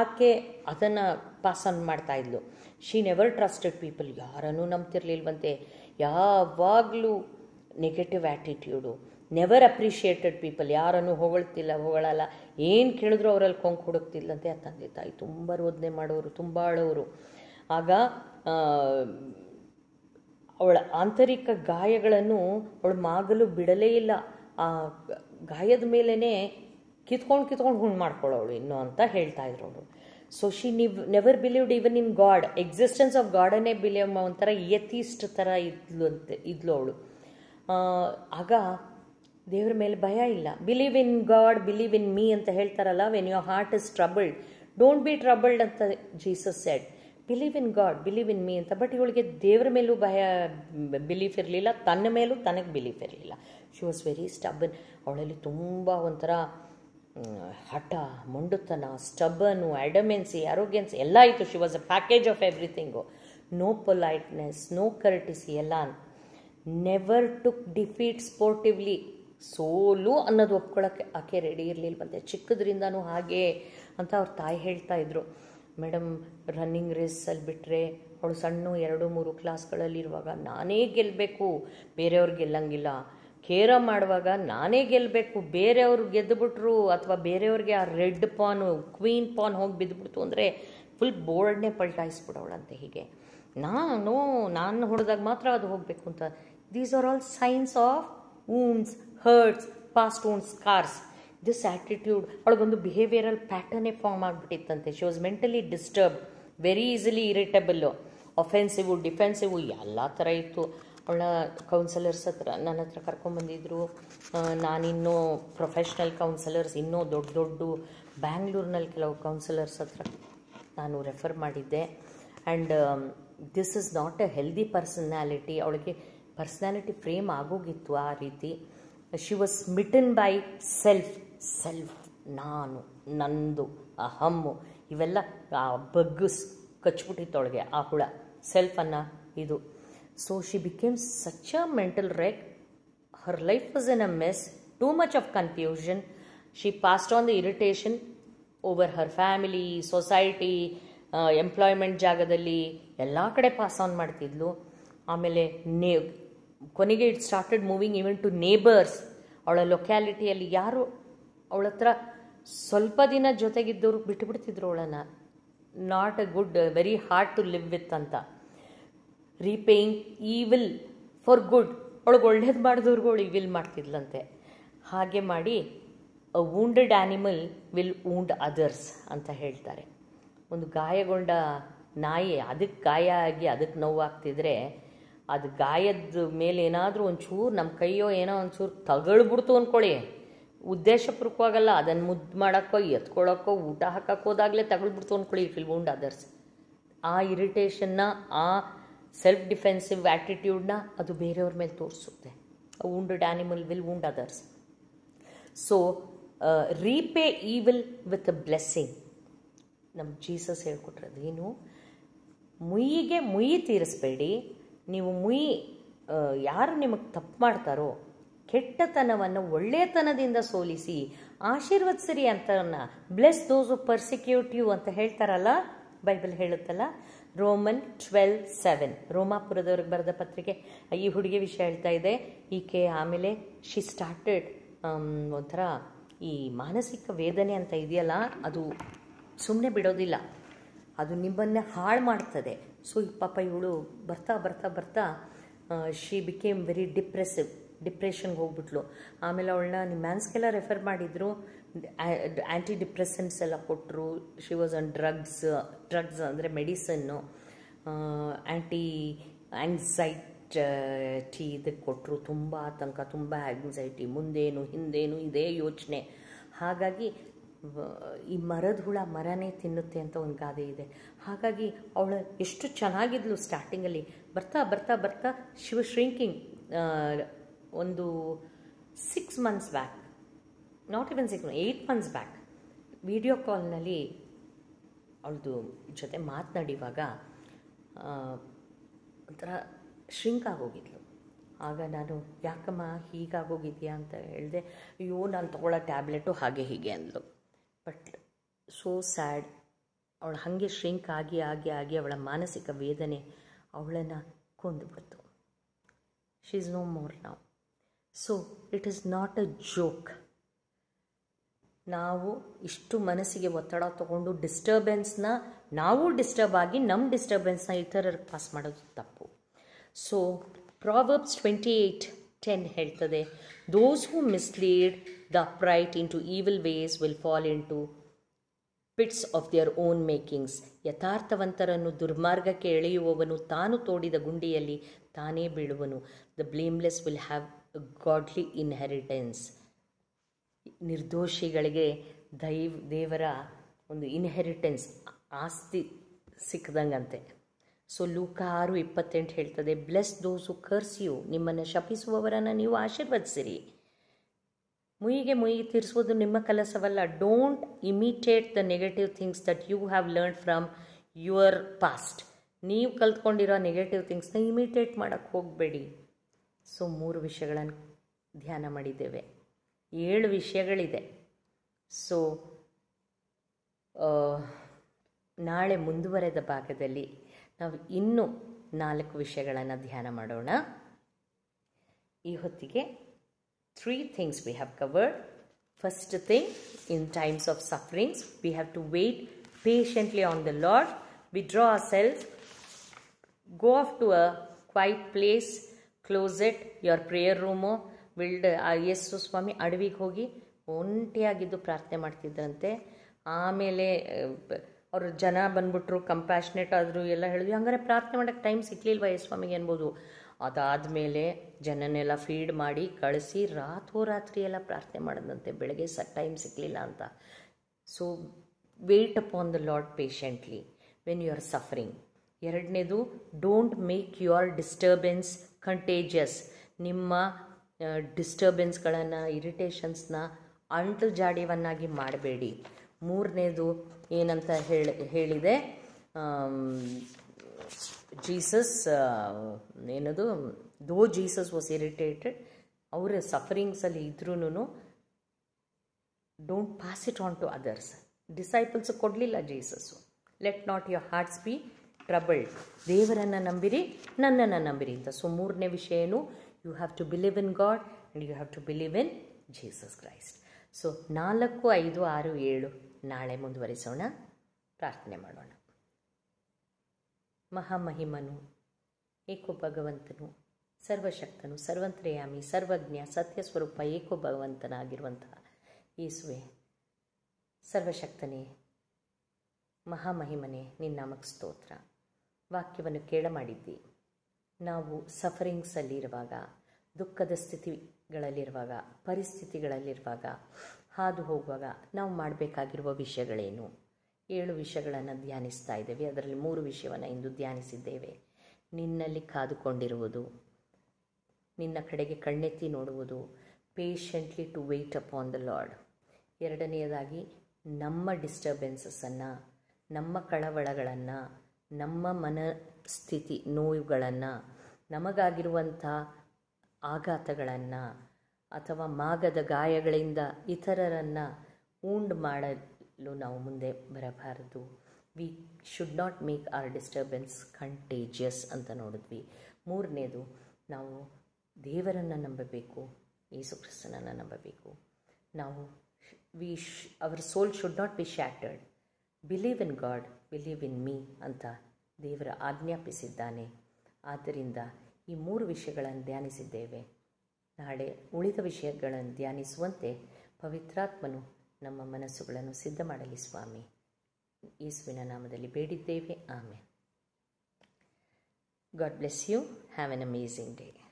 ಆಕೆ ಅದನ್ನು ಪಾಸ್ ಆನ್ ಮಾಡ್ತಾ ಇದ್ಲು. ಶಿ ನೆವರ್ ಟ್ರಸ್ಟೆಡ್ ಪೀಪಲ್ ಯಾರನ್ನೂ ನಂಬ್ತಿರ್ಲಿಲ್ವಂತೆ. ಯಾವಾಗಲೂ negative attitude never appreciated people ಯಾರನ್ನು ಹೊಗಳ್ತಿಲ್ಲ, ಹೊಗಳಲ್ಲ. ಏನು ಕೇಳಿದ್ರು ಅವರಲ್ಲಿ ಕೊಂಕು ಹುಡುಕ್ತಿಲ್ಲಂತೆ ಆ ತಂದೆ ತಾಯಿ. ತುಂಬ ರೋದನೆ ಮಾಡೋರು, ತುಂಬ ಆಳೋರು ಆಗ ಅವಳ ಆಂತರಿಕ ಗಾಯಗಳನ್ನು ಅವಳು ಮಾಗಲು ಬಿಡಲೇ ಇಲ್ಲ. ಆ ಗಾಯದ ಮೇಲೇ ಕಿತ್ಕೊಂಡು ಕಿತ್ಕೊಂಡು ಹುಣ್ಣು ಮಾಡ್ಕೊಳ್ಳೋಳು ಇನ್ನು ಅಂತ ಹೇಳ್ತಾ ಇದ್ರು ಅವಳು so she ನಿವ್ never believed even in God existence of ಗಾಡನ್ನೇ believe ಒಂಥರ ಯತೀಸ್ಟ್ ಥರ ಇದ್ಲು ಅಂತ ಇದ್ಲು ಅವಳು. ಆಗ ದೇವ್ರ ಮೇಲೆ ಭಯ ಇಲ್ಲ. Believe in God believe in me ಅಂತ ಹೇಳ್ತಾರಲ್ಲ when your heart is troubled don't be troubled ಅಂತ Jesus said believe in God believe in me ಅಂತ. ಬಟ್ ಇವಳಿಗೆ ದೇವರ ಮೇಲೂ ಭಯ ಬಿಲೀಫ್ ಇರಲಿಲ್ಲ, ತನ್ನ ಮೇಲೂ ತನಗೆ ಬಿಲೀಫ್ ಇರಲಿಲ್ಲ. ಶಿ ವಾಸ್ ವೆರಿ ಸ್ಟಬನ್ ಅವಳಲ್ಲಿ ತುಂಬ ಒಂಥರ ಹಠ, ಮೊಂಡುತನ ಸ್ಟಬನು ಅಡಮೆನ್ಸಿ ಅರೋಗ್ಯನ್ಸ್ ಎಲ್ಲ ಇತ್ತು. She was a package of everything no politeness no courtesy ಎಲ್ಲ ನೆವರ್ ಟುಕ್ ಡಿಫೀಟ್ ಸ್ಪೋರ್ಟಿವ್ಲಿ ಸೋಲು ಅನ್ನೋದು ಒಪ್ಕೊಳ್ಳೋಕ್ಕೆ ಆಕೆ ರೆಡಿ ಇರಲಿಲ್ಲ. ಇರಲಿಲ್ವಂತೆ ಚಿಕ್ಕದ್ರಿಂದನೂ ಹಾಗೆ ಅಂತ ಅವ್ರ ತಾಯಿ ಹೇಳ್ತಾ ಇದ್ರು. ಮೇಡಮ್ ರನ್ನಿಂಗ್ ರೇಸಲ್ಲಿ ಬಿಟ್ಟರೆ ಅವಳು ಸಣ್ಣ ಎರಡು, ಮೂರು ಕ್ಲಾಸ್ಗಳಲ್ಲಿರುವಾಗ ನಾನೇ ಗೆಲ್ಲಬೇಕು ಬೇರೆಯವ್ರು ಗೆಲ್ಲಂಗಿಲ್ಲ. ಕೇರ ಮಾಡುವಾಗ ನಾನೇ ಗೆಲ್ಲಬೇಕು ಬೇರೆಯವ್ರು ಗೆದ್ದುಬಿಟ್ರು ಅಥವಾ ಬೇರೆಯವ್ರಿಗೆ ಆ ರೆಡ್ ಪಾನು ಕ್ವೀನ್ ಪಾನ್ ಹೋಗಿ ಬಿದ್ದುಬಿಡ್ತು ಅಂದರೆ ಫುಲ್ ಬೋರ್ಡ್ನೇ ಪಲ್ಟಾಯಿಸ್ಬಿಡೋಳಂತೆ ಹೀಗೆ. ನಾನು ನಾನು ಹೊಡೆದಾಗ ಮಾತ್ರ ಅದು ಹೋಗಬೇಕು ಅಂತ. These are all signs of wounds hurts past wounds scars this attitude ಅವಳಿಗೊಂದು behavioural ಪ್ಯಾಟರ್ನೇ form ಆಗಿಬಿಟ್ಟಿತ್ತಂತೆ. She was mentally disturb very easily irritable offensive defensive ಎಲ್ಲ ಥರ ಇತ್ತು. ಅವಳ ಕೌನ್ಸಲರ್ಸ್ ಹತ್ರ ನನ್ನ ಹತ್ರ ಕರ್ಕೊಂಬಂದಿದ್ರು ಆ, ನಾನಿನ್ನೂ ಪ್ರೊಫೆಷ್ನಲ್ ಕೌನ್ಸಲರ್ಸ್ ಇನ್ನೂ ದೊಡ್ಡ ದೊಡ್ಡ ಬ್ಯಾಂಗ್ಳೂರ್ನಲ್ಲಿ ಕೆಲವು ಕೌನ್ಸಿಲರ್ಸ್ ಹತ್ರ ನಾನು ರೆಫರ್ ಮಾಡಿದ್ದೆ. And this is not a healthy personality ಅವಳಿಗೆ ಪರ್ಸ್ನಾಲಿಟಿ ಫ್ರೇಮ್ ಆಗೋಗಿತ್ತು ಆ ರೀತಿ. She was smitten by self self, ನಾನು, ನಂದು, ಅಹಮ್ಮು, ಇವೆಲ್ಲ, ಆ, ಬಗ್ಗಸ್ ಕಚ್ಬಿಟ್ಟಿತ್ತು ಅವಳಿಗೆ ಆ ಹುಳ. ಸೆಲ್ಫ್ ಅನ್ನ ಇದು so she became such a mental wreck her life was in a mess too much of confusion she passed on the irritation over her family society employment ಜಾಗದಲ್ಲಿ. ಎಲ್ಲ ಕಡೆ ಪಾಸ್ ಆನ್ ಮಾಡ್ತಿದ್ಲು. ಆಮೇಲೆ ನೇ, ಕೊನೆಗೆ it started moving even to neighbours ಅವಳ ಲೊಕ್ಯಾಲಿಟಿಯಲ್ಲಿ ಯಾರು ಅವಳ ಹತ್ರ ಸ್ವಲ್ಪ ದಿನ ಜೊತೆಗಿದ್ದವ್ರು ಬಿಟ್ಟುಬಿಡ್ತಿದ್ರು ಅವಳನ್ನು. Not a good very hard to live with ಅಂತ. ರೀಪೇಯಿಂಗ್ ಈವಿಲ್ ಫಾರ್ ಗುಡ್ ಅವಳಿಗೆ ಒಳ್ಳೇದು ಮಾಡಿದವ್ರಿಗೂ ಅವಳು ವಿಲ್ ಮಾಡ್ತಿದ್ಲಂತೆ. ಹಾಗೆ ಮಾಡಿ a wounded animal will wound others ಅಂತ ಹೇಳ್ತಾರೆ. ಒಂದು ಗಾಯಗೊಂಡ ನಾಯಿ, ಅದಕ್ಕೆ ಗಾಯ ಆಗಿ ಅದಕ್ಕೆ ನೋವಾಗ್ತಿದ್ರೆ ಅದು ಗಾಯದ ಮೇಲೆ ಏನಾದರೂ ಒಂಚೂರು ನಮ್ಮ ಕೈಯೋ ಏನೋ ಒಂಚೂರು ತಗಳ್ಬಿಡ್ತು ಅಂದ್ಕೊಳ್ಳಿ ಉದ್ದೇಶಪೂರ್ವಕವಾಗಲ್ಲ. ಅದನ್ನು ಮುದ್ದು ಮಾಡೋಕ್ಕೋ, ಎತ್ಕೊಳ್ಳೋಕ್ಕೋ, ಊಟ ಹಾಕಕ್ಕೆ ಹೋದಾಗಲೇ ತಗೊಳ್ಬಿಡ್ತು ಅಂದ್ಕೊಳ್ಳಿ ಇಟ್ ವಿಲ್ ವುಂಡ್ ಅದರ್ಸ್ ಆ ಇರಿಟೇಷನ್ನ, ಆ ಸೆಲ್ಫ್ ಡಿಫೆನ್ಸಿವ್ ಆ್ಯಟಿಟ್ಯೂಡ್ನ ಅದು ಬೇರೆಯವ್ರ ಮೇಲೆ ತೋರಿಸುತ್ತೆ. Wounded animal will wound others so repay evil with a blessing. ನಮ್ಮ ಜೀಸಸ್ ಹೇಳ್ಕೊಟ್ರದು ಏನು? ಮುಯಿಗೆ ಮುಯಿ ತೀರಿಸ್ಬೇಡಿ. ನೀವು ಮುಯಿ ಯಾರು ನಿಮಗೆ ತಪ್ಪು ಮಾಡ್ತಾರೋ ಕೆಟ್ಟತನವನ್ನು ಒಳ್ಳೆಯತನದಿಂದ ಸೋಲಿಸಿ ಆಶೀರ್ವದಿಸಿರಿ ಅಂತನ್ನ ಬ್ಲೆಸ್ ದೋಸ್ ಪರ್ಸಿಕ್ಯೂಟ್ ಯು ಅಂತ ಹೇಳ್ತಾರಲ್ಲ? ಬೈಬಲ್ ಹೇಳುತ್ತಲ್ಲ? ರೋಮನ್ ಟ್ವೆಲ್ ಸೆವೆನ್ ರೋಮಾಪುರದವ್ರಿಗೆ ಬರೆದ ಪತ್ರಿಕೆ. ಈ ಹುಡುಗಿ ವಿಷಯ ಹೇಳ್ತಾ ಇದೆ. ಈಕೆ ಆಮೇಲೆ ಶಿ ಸ್ಟಾರ್ಟೆಡ್ ಒಂಥರ ಈ ಮಾನಸಿಕ ವೇದನೆ ಅಂತ ಇದೆಯಲ್ಲ, ಅದು ಸುಮ್ಮನೆ ಬಿಡೋದಿಲ್ಲ. ಅದು ನಿಮ್ಮನ್ನ ಹಾಳು ಮಾಡ್ತದೆ. ಸೊ ಈ ಪಾಪ ಇವಳು ಬರ್ತಾ ಬರ್ತಾ ಬರ್ತಾ ಶಿ ಬಿಕೇಮ್ ವೆರಿ ಡಿಪ್ರೆಸಿವ್ ಡಿಪ್ರೆಷನ್ಗೆ ಹೋಗ್ಬಿಟ್ಲು. ಆಮೇಲೆ ಅವಳನ್ನ ನಿಮ್ಮ ಮ್ಯಾನ್ಸ್ಗೆಲ್ಲ ರೆಫರ್ ಮಾಡಿದ್ರು. ಆ್ಯಂಟಿ ಡಿಪ್ರೆಸೆಂಟ್ಸ್ ಎಲ್ಲ ಕೊಟ್ಟರು she was on drugs drugs ಅಂದರೆ ಮೆಡಿಸನ್ನು ಆ್ಯಂಟಿ ಆ್ಯಂಗ್ಸೈಟಿ ಇದಕ್ಕೆ ಕೊಟ್ಟರು ತುಂಬ ಆತಂಕ, ತುಂಬ ಆ್ಯಂಗ್ಸೈಟಿ ಮುಂದೇನು, ಹಿಂದೇನು, ಇದೇ ಯೋಚನೆ. ಹಾಗಾಗಿ, ಈ ಮರದ ಹುಳ ಮರನೇ ತಿನ್ನುತ್ತೆ ಅಂತ ಒಂದು ಗಾದೆ ಇದೆ. ಹಾಗಾಗಿ, ಅವಳು ಎಷ್ಟು ಚೆನ್ನಾಗಿದ್ಲು ಸ್ಟಾರ್ಟಿಂಗಲ್ಲಿ ಬರ್ತಾ ಬರ್ತಾ ಬರ್ತಾ ಶಿವ ಶ್ರಿಂಕಿಂಗ್ ಒಂದು six months back not even six eight months back video ಕಾಲ್ನಲ್ಲಿ ಅವಳದು ಜೊತೆ ಮಾತನಾಡಿವಾಗ ಒಂಥರ ಶ್ರಿಂಕ್ ಆಗೋಗಿದ್ಲು. ಆಗ ನಾನು, ಯಾಕಮ್ಮ, ಹೀಗಾಗೋಗಿದೆಯಾ? ಅಂತ ಹೇಳಿದೆ, ಅಯ್ಯೋ, ನಾನು ತೊಗೊಳ್ಳೋ ಟ್ಯಾಬ್ಲೆಟು ಹಾಗೆ ಹೀಗೆ ಅಂದಳು ಬಟ್ ಸೋ ಸ್ಯಾಡ್, ಅವಳು ಹಾಗೆ ಶ್ರಿಂಕ್ ಆಗಿ ಆಗಿ ಆಗಿ ಅವಳ ಮಾನಸಿಕ ವೇದನೆ ಅವಳನ್ನು ಕೊಂದುಬಿಡ್ತು ಶಿ ಈಸ್ ನೋ ಮೋರ್ ನಾವು so it is not a joke ನಾವು ಇಷ್ಟು ಮನಸ್ಸಿಗೆ ಒತ್ತಡ ತಗೊಂಡು ಡಿಸ್ಟರ್ಬೆನ್ಸ್ನ ನಾವು ಡಿಸ್ಟರ್ಬ್ ಆಗಿ ನಮ್ಮ ಡಿಸ್ಟರ್ಬೆನ್ಸ್ನ ಇತರರಿಗೆ ಪಾಸ್ ಮಾಡೋದು ತಪ್ಪು. So Proverbs twenty eight ten ಹೇಳ್ತದೆ those who mislead the upright into evil ways will fall into pits of their own makings ಯಥಾರ್ಥವಂತರನ್ನು ದುರ್ಮಾರ್ಗಕ್ಕೆ ಎಳೆಯುವವನು ತಾನು ತೋಡಿದ ಗುಂಡಿಯಲ್ಲಿ ತಾನೇ ಬೀಳುವನು. The blameless will have godly inheritance ನಿರ್ದೋಷಿಗಳಿಗೆ ದೈವ, ದೇವರ ಒಂದು ಇನ್ಹೆರಿಟೆನ್ಸ್ ಆಸ್ತಿ ಸಿಕ್ಕದಂಗಂತೆ ಸೊ ಲೂಕ ಆರು ಇಪ್ಪತ್ತೆಂಟು ಹೇಳ್ತದೆ ಬ್ಲೆಸ್ ದೋಸು ಕರ್ಸಿಯು ನಿಮ್ಮನ್ನು ಶಪಿಸುವವರನ್ನು ನೀವು ಆಶೀರ್ವದಿಸಿರಿ. ಮುಯಿಗೆ ಮುಯಿ ತೀರಿಸುವುದು ನಿಮ್ಮ ಕೆಲಸವಲ್ಲ. Don't imitate the negative things that you have learn from your past ನೀವು ಕಲ್ತ್ಕೊಂಡಿರೋ ನೆಗೆಟಿವ್ ಥಿಂಗ್ಸ್ನ ಇಮಿಟೇಟ್ ಮಾಡೋಕ್ಕೆ ಹೋಗಬೇಡಿ. ಸೊ ಮೂರು ವಿಷಯಗಳನ್ನು ಧ್ಯಾನ ಮಾಡಿದ್ದೇವೆ. ಏಳು ವಿಷಯಗಳಿದೆ. ಸೊ ನಾಳೆ ಮುಂದುವರೆದ ಭಾಗದಲ್ಲಿ ನಾವು ಇನ್ನೂ ನಾಲ್ಕು ವಿಷಯಗಳನ್ನು ಧ್ಯಾನ ಮಾಡೋಣ. ಈ ಹೊತ್ತಿಗೆ three things we have covered first thing in times of sufferings we have to to patiently on the Lord we draw a self go off to a quiet close it, your prayer room build ಯೇಸು ಸ್ವಾಮಿ ಅಡವಿಗೆ ಹೋಗಿ ಒಂಟಿಯಾಗಿದ್ದು ಪ್ರಾರ್ಥನೆ ಮಾಡ್ತಿದ್ದಂತೆ ಆಮೇಲೆ ಅವರು ಜನ ಬಂದ್ಬಿಟ್ರು compassionate ಆದರು ಎಲ್ಲ ಹೇಳಿದ್ವಿ. ಹಂಗಾರೆ ಪ್ರಾರ್ಥನೆ ಮಾಡೋಕ್ಕೆ ಟೈಮ್ ಸಿಕ್ಕಲಿಲ್ವ ಯೇಸು ಸ್ವಾಮಿಗೆ ಅನ್ಬೋದು. ಅದಾದಮೇಲೆ ಜನನೆಲ್ಲ ಫೀಡ್ ಮಾಡಿ ಕಳಿಸಿ ರಾತ್ರೋರಾತ್ರಿ ಎಲ್ಲ ಪ್ರಾರ್ಥನೆ ಮಾಡಿದಂತೆ ಬೆಳಗ್ಗೆ ಸ ಟೈಮ್ ಸಿಕ್ಕಲಿಲ್ಲ ಅಂತ. So wait upon the Lord patiently when you are suffering ಎರಡನೇದು don't make your disturbance contagious ನಿಮ್ಮ ಡಿಸ್ಟರ್ಬೆನ್ಸ್ಗಳನ್ನು ಇರಿಟೇಷನ್ಸ್ನ ಅಂಟು ಜಾಡಿವನ್ನಾಗಿ ಮಾಡಬೇಡಿ. ಮೂರನೇದು ಏನಂತ ಹೇಳಿ, ಹೇಳಿದೆ ಜೀಸಸ್ ಏನದು, ದೋ ಜೀಸಸ್ ವಾಸ್ ಇರಿಟೇಟೆಡ್ ಅವರ ಸಫರಿಂಗ್ಸಲ್ಲಿ ಇದ್ರೂ don't pass it on to others disciples ಕೊಡಲಿಲ್ಲ Jesus. Let not your hearts be troubled ದೇವರನ್ನು ನಂಬಿರಿ, ನನ್ನನ್ನು ನಂಬಿರಿ ಅಂತ. ಸೊ ಮೂರನೇ ವಿಷಯ ಏನು? You have to believe in God and you have to believe in Jesus Christ so ನಾಲ್ಕು, ಐದು, ಆರು, ಏಳು. ನಾಳೆ ಮುಂದುವರಿಸೋಣ. ಪ್ರಾರ್ಥನೆ ಮಾಡೋಣ. ಮಹಾಮಹಿಮನು ಏಕೋ ಭಗವಂತನು ಸರ್ವಶಕ್ತನು ಸರ್ವಂತ್ರಯಾಮಿ ಸರ್ವಜ್ಞ ಸತ್ಯ ಸ್ವರೂಪ ಏಕೋ ಭಗವಂತನಾಗಿರುವಂತಹ ಯೇಸುವೆ, ಸರ್ವಶಕ್ತನೇ, ಮಹಾಮಹಿಮನೇ, ನಿನ್ನ ಸ್ತೋತ್ರ. ವಾಕ್ಯವನ್ನು ಕೇಳ ಮಾಡಿದ್ವಿ ನಾವು ಸಫರಿಂಗ್ಸಲ್ಲಿರುವಾಗ, ದುಃಖದ ಸ್ಥಿತಿಗಳಲ್ಲಿರುವಾಗ, ಪರಿಸ್ಥಿತಿಗಳಲ್ಲಿರುವಾಗ, ಹಾದು ಹೋಗುವಾಗ ನಾವು ಮಾಡಬೇಕಾಗಿರುವ ವಿಷಯಗಳೇನು? ಏಳು ವಿಷಯಗಳನ್ನು ಧ್ಯಾನಿಸ್ತಾ ಇದ್ದೇವೆ. ಅದರಲ್ಲಿ ಮೂರು ವಿಷಯವನ್ನು ಇಂದು ಧ್ಯಾನಿಸಿದ್ದೇವೆ. ನಿನ್ನಲ್ಲಿ ಕಾದುಕೊಂಡಿರುವುದು, ನಿನ್ನ ಕಡೆಗೆ ಕಣ್ಣೆತ್ತಿ ನೋಡುವುದು patiently to wait on the Lord ಎರಡನೆಯದಾಗಿ, ನಮ್ಮ ಡಿಸ್ಟರ್ಬೆನ್ಸಸ್ಸನ್ನು ನಮ್ಮ ಕಳವಳಗಳನ್ನು ನಮ್ಮ ಮನಸ್ಥಿತಿ ನೋವುಗಳನ್ನು, ನಮಗಾಗಿರುವಂಥ ಆಘಾತಗಳನ್ನು ಅಥವಾ ಮಾಗದ ಗಾಯಗಳಿಂದ ಇತರರನ್ನು ಊಂಡ್ ಮಾಡಲು ನಾವು ಮುಂದೆ ಬರಬಾರದು. We should not make our disturbance contagious ಅಂತ ನೋಡಿದ್ವಿ. ಮೂರನೇದು, ನಾವು ದೇವರನ್ನು ನಂಬಬೇಕು ಯೇಸು ಕ್ರಿಸ್ತನನ್ನು ನಂಬಬೇಕು. ನಾವು ವಿ ಶ್ our soul should not be shattered believe in God believe in me ಅಂತ ದೇವರ ಆಜ್ಞಾಪಿಸಿದ್ದಾನೆ. ಆದ್ದರಿಂದ ಈ ಮೂರು ವಿಷಯಗಳನ್ನು ಧ್ಯಾನಿಸಿದ್ದೇವೆ. ನಾಳೆ ಉಳಿದ ವಿಷಯಗಳನ್ನು ಧ್ಯಾನಿಸುವಂತೆ ಪವಿತ್ರಾತ್ಮನು ನಮ್ಮ ಮನಸ್ಸುಗಳನ್ನು ಸಿದ್ಧ ಮಾಡಲಿ ಸ್ವಾಮಿ. ಯೇಸುವಿನ ನಾಮದಲ್ಲಿ ಬೇಡಿದ್ದೇವೆ. Amen God bless you. Have an amazing day.